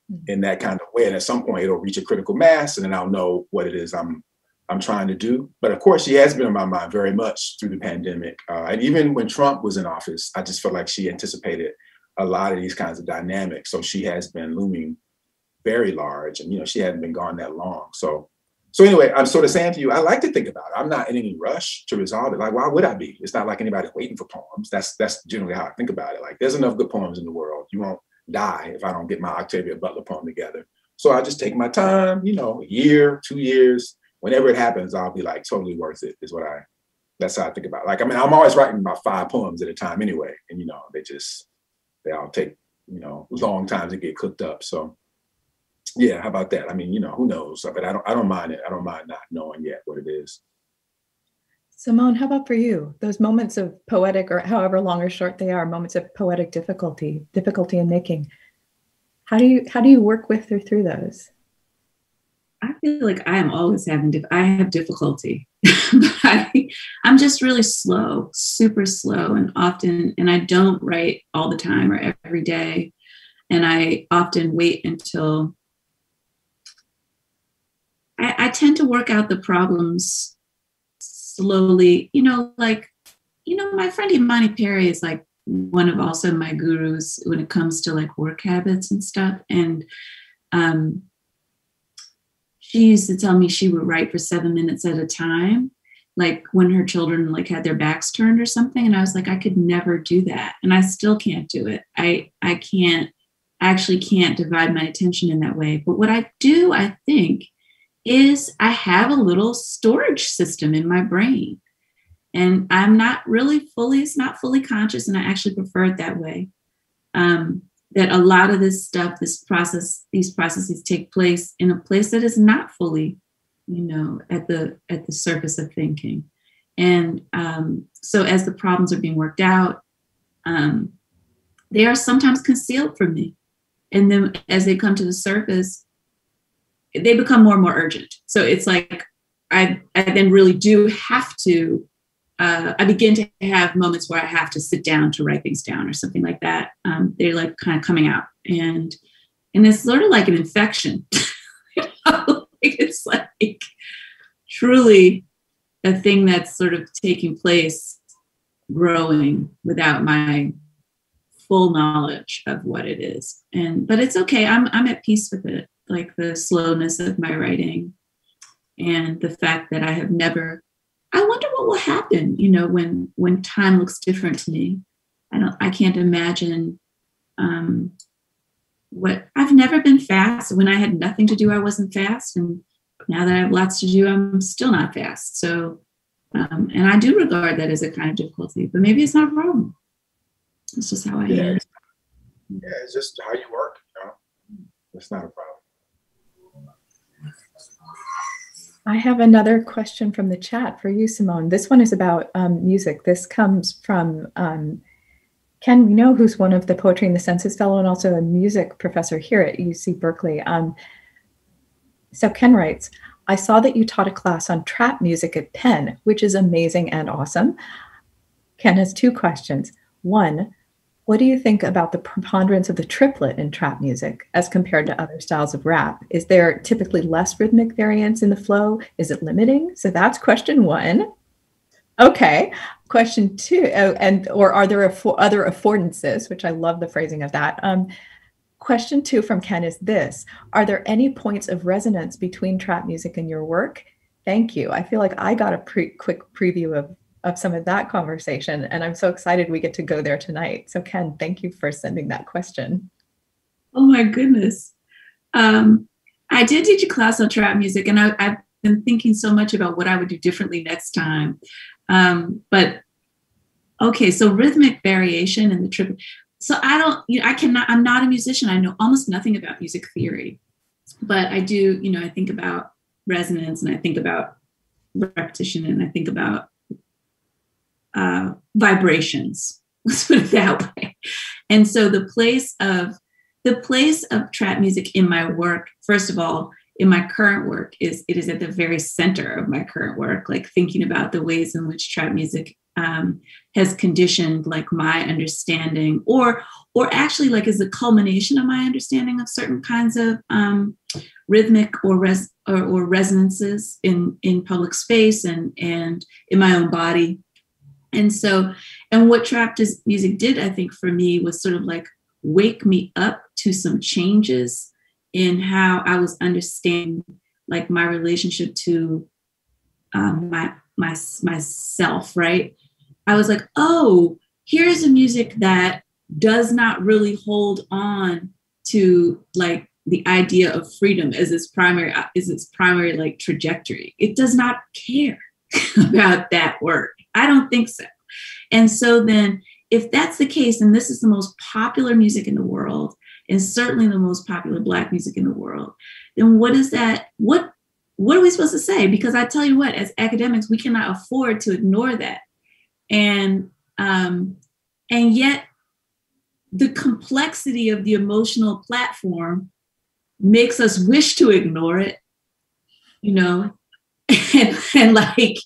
mm-hmm. in that kind of way. And at some point it'll reach a critical mass and then I'll know what it is I'm I'm trying to do. But of course, she has been in my mind very much through the pandemic. Uh, and even when Trump was in office, I just felt like she anticipated a lot of these kinds of dynamics. So she has been looming very large and, you know, she hadn't been gone that long. So so anyway, I'm sort of saying to you, I like to think about it. I'm not in any rush to resolve it. Like, why would I be? It's not like anybody's waiting for poems. That's that's generally how I think about it. Like, there's enough good poems in the world. You won't die if I don't get my Octavia Butler poem together. So I just take my time, you know, a year, two years, whenever it happens, I'll be like totally worth it, is what I that's how I think about it. Like, I mean, I'm always writing about five poems at a time anyway. And you know, they just they all take, you know, long times to get cooked up. So yeah, how about that? I mean, you know, who knows? But I don't I don't mind it. I don't mind not knowing yet what it is. Simone, how about for you? Those moments of poetic, or however long or short they are, moments of poetic difficulty, difficulty in making. How do you how do you work with or through those? I feel like I am always having dif- I have difficulty. I, I'm just really slow, super slow, and often, and I don't write all the time or every day, and I often wait until I, I tend to work out the problems slowly. You know, like you know, my friend Imani Perry is like one of also my gurus when it comes to like work habits and stuff, and um, she used to tell me she would write for seven minutes at a time like when her children like had their backs turned or something and i was like i could never do that and i still can't do it. I i can't I actually can't divide my attention in that way. But what i do i think is i have a little storage system in my brain and i'm not really fully it's not fully conscious and i actually prefer it that way. Um, that a lot of this stuff, this process, these processes take place in a place that is not fully, you know, at the at the surface of thinking. And um, so as the problems are being worked out, um, they are sometimes concealed from me. And then as they come to the surface, they become more and more urgent. So it's like I, I then really do have to uh, I begin to have moments where I have to sit down to write things down or something like that. Um, they're like kind of coming out, and and it's sort of like an infection. it's like truly a thing that's sort of taking place, growing without my full knowledge of what it is. And but it's okay. I'm I'm at peace with it. Like the slowness of my writing, and the fact that I have never I wonder what will happen, you know, when when time looks different to me. I don't I can't imagine um what I've never been fast. When I had nothing to do, I wasn't fast. And now that I have lots to do, I'm still not fast. So um, and I do regard that as a kind of difficulty, but maybe it's not a problem. It's just how I Yeah. am. Yeah, it's just how you work, you know. It's not a problem. I have another question from the chat for you, Simone. This one is about um, music. This comes from um, Ken Ueno who's one of the Poetry and the Senses Fellow and also a music professor here at UC Berkeley. Um, so Ken writes, I saw that you taught a class on trap music at Penn, which is amazing and awesome. Ken has two questions. One, what do you think about the preponderance of the triplet in trap music as compared to other styles of rap? Is there typically less rhythmic variance in the flow? Is it limiting? So that's question one. Okay. Question two, oh, and or are there affo- other affordances? Which I love the phrasing of that. Um, question two from Ken is this: Are there any points of resonance between trap music and your work? Thank you. I feel like I got a pre- quick preview of some of that conversation. And I'm so excited we get to go there tonight. So, Ken, thank you for sending that question. Oh my goodness. Um, I did teach a class on trap music, and I, have been thinking so much about what I would do differently next time. Um, but okay, so rhythmic variation and the trip. So I don't, you know, I cannot, I'm not a musician. I know almost nothing about music theory, but I do, you know, I think about resonance and I think about repetition and I think about uh, vibrations. Let's put it that way. And so the place of the place of trap music in my work, first of all, in my current work, is it is at the very center of my current work. Like thinking about the ways in which trap music um, has conditioned like my understanding, or or actually like is a culmination of my understanding of certain kinds of um, rhythmic or, res- or, or resonances in in public space and and in my own body and so, and what trap music did, I think, for me was sort of like wake me up to some changes in how I was understanding like my relationship to um, my my myself. Right? I was like, oh, here's a music that does not really hold on to like the idea of freedom as its primary as its primary like trajectory. It does not care about that word. I don't think so. And so then, if that's the case, and this is the most popular music in the world, and certainly the most popular Black music in the world, then what is that? What what are we supposed to say? Because I tell you what, as academics, we cannot afford to ignore that. And um, and yet the complexity of the emotional platform makes us wish to ignore it, you know, and, and like,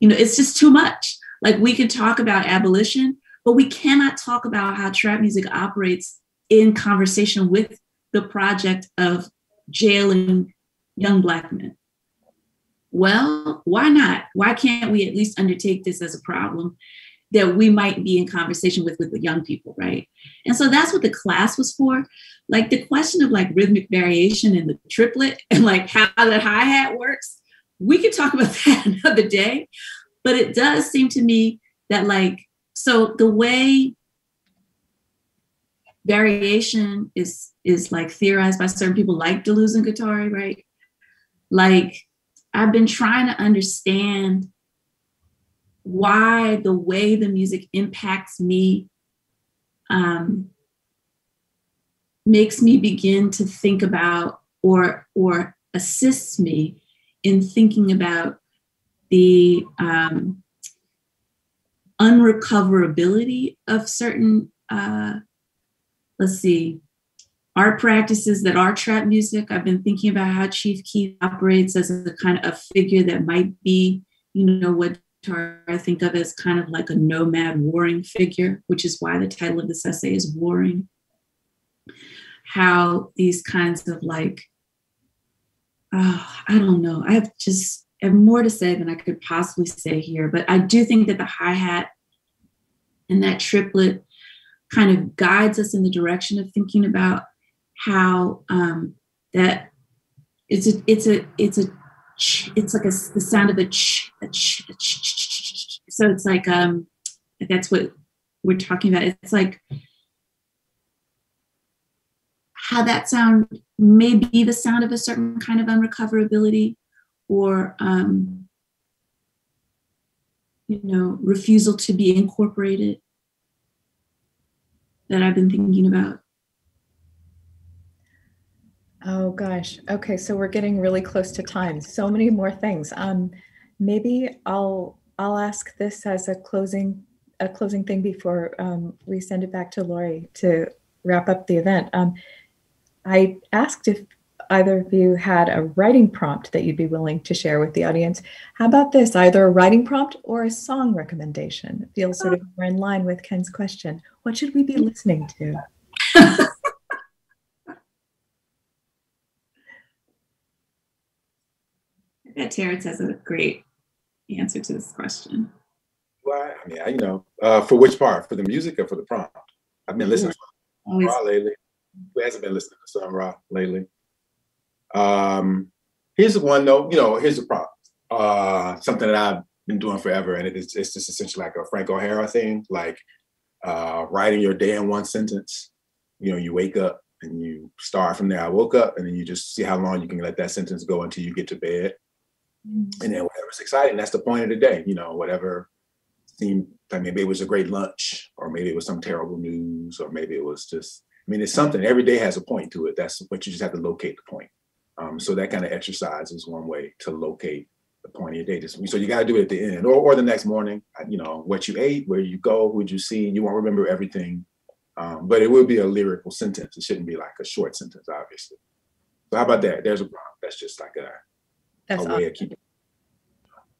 you know, it's just too much. Like we could talk about abolition, but we cannot talk about how trap music operates in conversation with the project of jailing young black men. Well, why not? Why can't we at least undertake this as a problem that we might be in conversation with with the young people, right? And so that's what the class was for. Like the question of like rhythmic variation in the triplet and like how the hi-hat works, we could talk about that another day. But it does seem to me that like, so the way variation is is like theorized by certain people like Deleuze and Guattari, right? Like I've been trying to understand why the way the music impacts me um, makes me begin to think about or or assists me in thinking about the um, unrecoverability of certain uh, let's see art practices that are trap music i've been thinking about how chief keef operates as a kind of figure that might be you know what I think of as kind of like a nomad warring figure, which is why the title of this essay is Warring. How these kinds of like, oh, I don't know, I have just I have more to say than I could possibly say here, but I do think that the hi hat and that triplet kind of guides us in the direction of thinking about how um, that it's a it's a it's a it's like a, the sound of a ch, a ch, a ch, ch, so it's like um that's what we're talking about. It's like how that sound may be the sound of a certain kind of unrecoverability or um you know refusal to be incorporated that i've been thinking about Oh gosh. Okay, so we're getting really close to time. So many more things. Um, maybe I'll I'll ask this as a closing a closing thing before um, we send it back to Lori to wrap up the event. Um, I asked if either of you had a writing prompt that you'd be willing to share with the audience. How about this? Either a writing prompt or a song recommendation. It feels sort of more in line with Ken's question. What should we be listening to? that Terrance has a great answer to this question. Well, I mean, you know, uh, for which part? For the music or for the prompt? I've been listening to Sun Ra lately. Who hasn't been listening to Sun Ra lately? Um, here's the one though, you know, here's the prompt. Uh, something that I've been doing forever, and it is, it's just essentially like a Frank O'Hara thing, like uh, writing your day in one sentence. You know, you wake up and you start from there. I woke up, and then you just see how long you can let that sentence go until you get to bed. Mm-hmm. And then whatever's exciting, that's the point of the day. You know, whatever seemed like maybe it was a great lunch, or maybe it was some terrible news, or maybe it was just, I mean, it's something. Every day has a point to it. That's what you just have to locate the point. Um, so that kind of exercise is one way to locate the point of your day. So you got to do it at the end or, or the next morning. You know, what you ate, where you go, who'd you see. You won't remember everything, um, but it will be a lyrical sentence. It shouldn't be like a short sentence, obviously. So how about that? There's a prompt. That's just like a that's a way awesome. of keeping.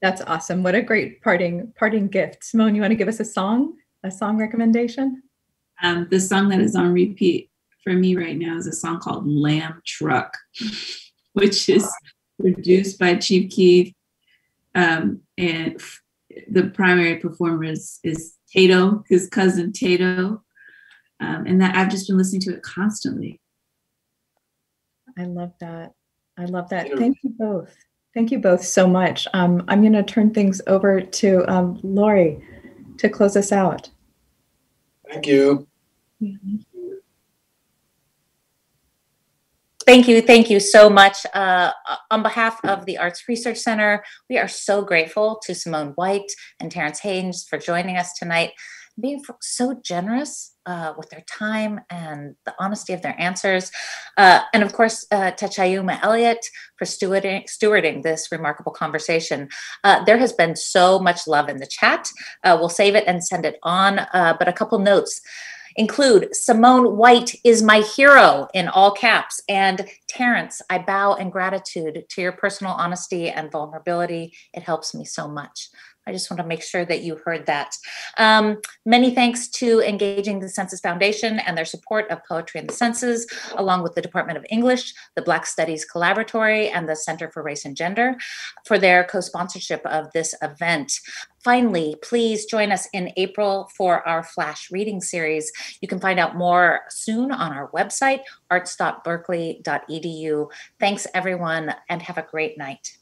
That's awesome. What a great parting parting gift. Simone, you want to give us a song, a song recommendation? Um, the song that is on repeat for me right now is a song called Lamb Truck, which is produced by Chief Keef. Um, and the primary performer is, is Tadoe, his cousin Tadoe. Um, and that I've just been listening to it constantly. I love that. I love that. Thank you both. Thank you both so much. Um, I'm going to turn things over to um, Lori to close us out. Thank you. Thank you. Thank you so much. Uh, on behalf of the Arts Research Center, we are so grateful to Simone White and Terrance Hayes for joining us tonight. Being so generous uh, with their time and the honesty of their answers. Uh, and of course, uh, Chiyuma Elliott for stewarding, stewarding this remarkable conversation. Uh, there has been so much love in the chat. Uh, we'll save it and send it on. Uh, but a couple notes include Simone White is my hero in all caps. And Terrance, I bow in gratitude to your personal honesty and vulnerability. It helps me so much. I just want to make sure that you heard that. Um, many thanks to Engaging the Senses Foundation and their support of Poetry and the Senses, along with the Department of English, the Black Studies Collaboratory, and the Center for Race and Gender for their co sponsorship of this event. Finally, please join us in April for our Flash reading series. You can find out more soon on our website, arts.berkeley.edu. Thanks, everyone, and have a great night.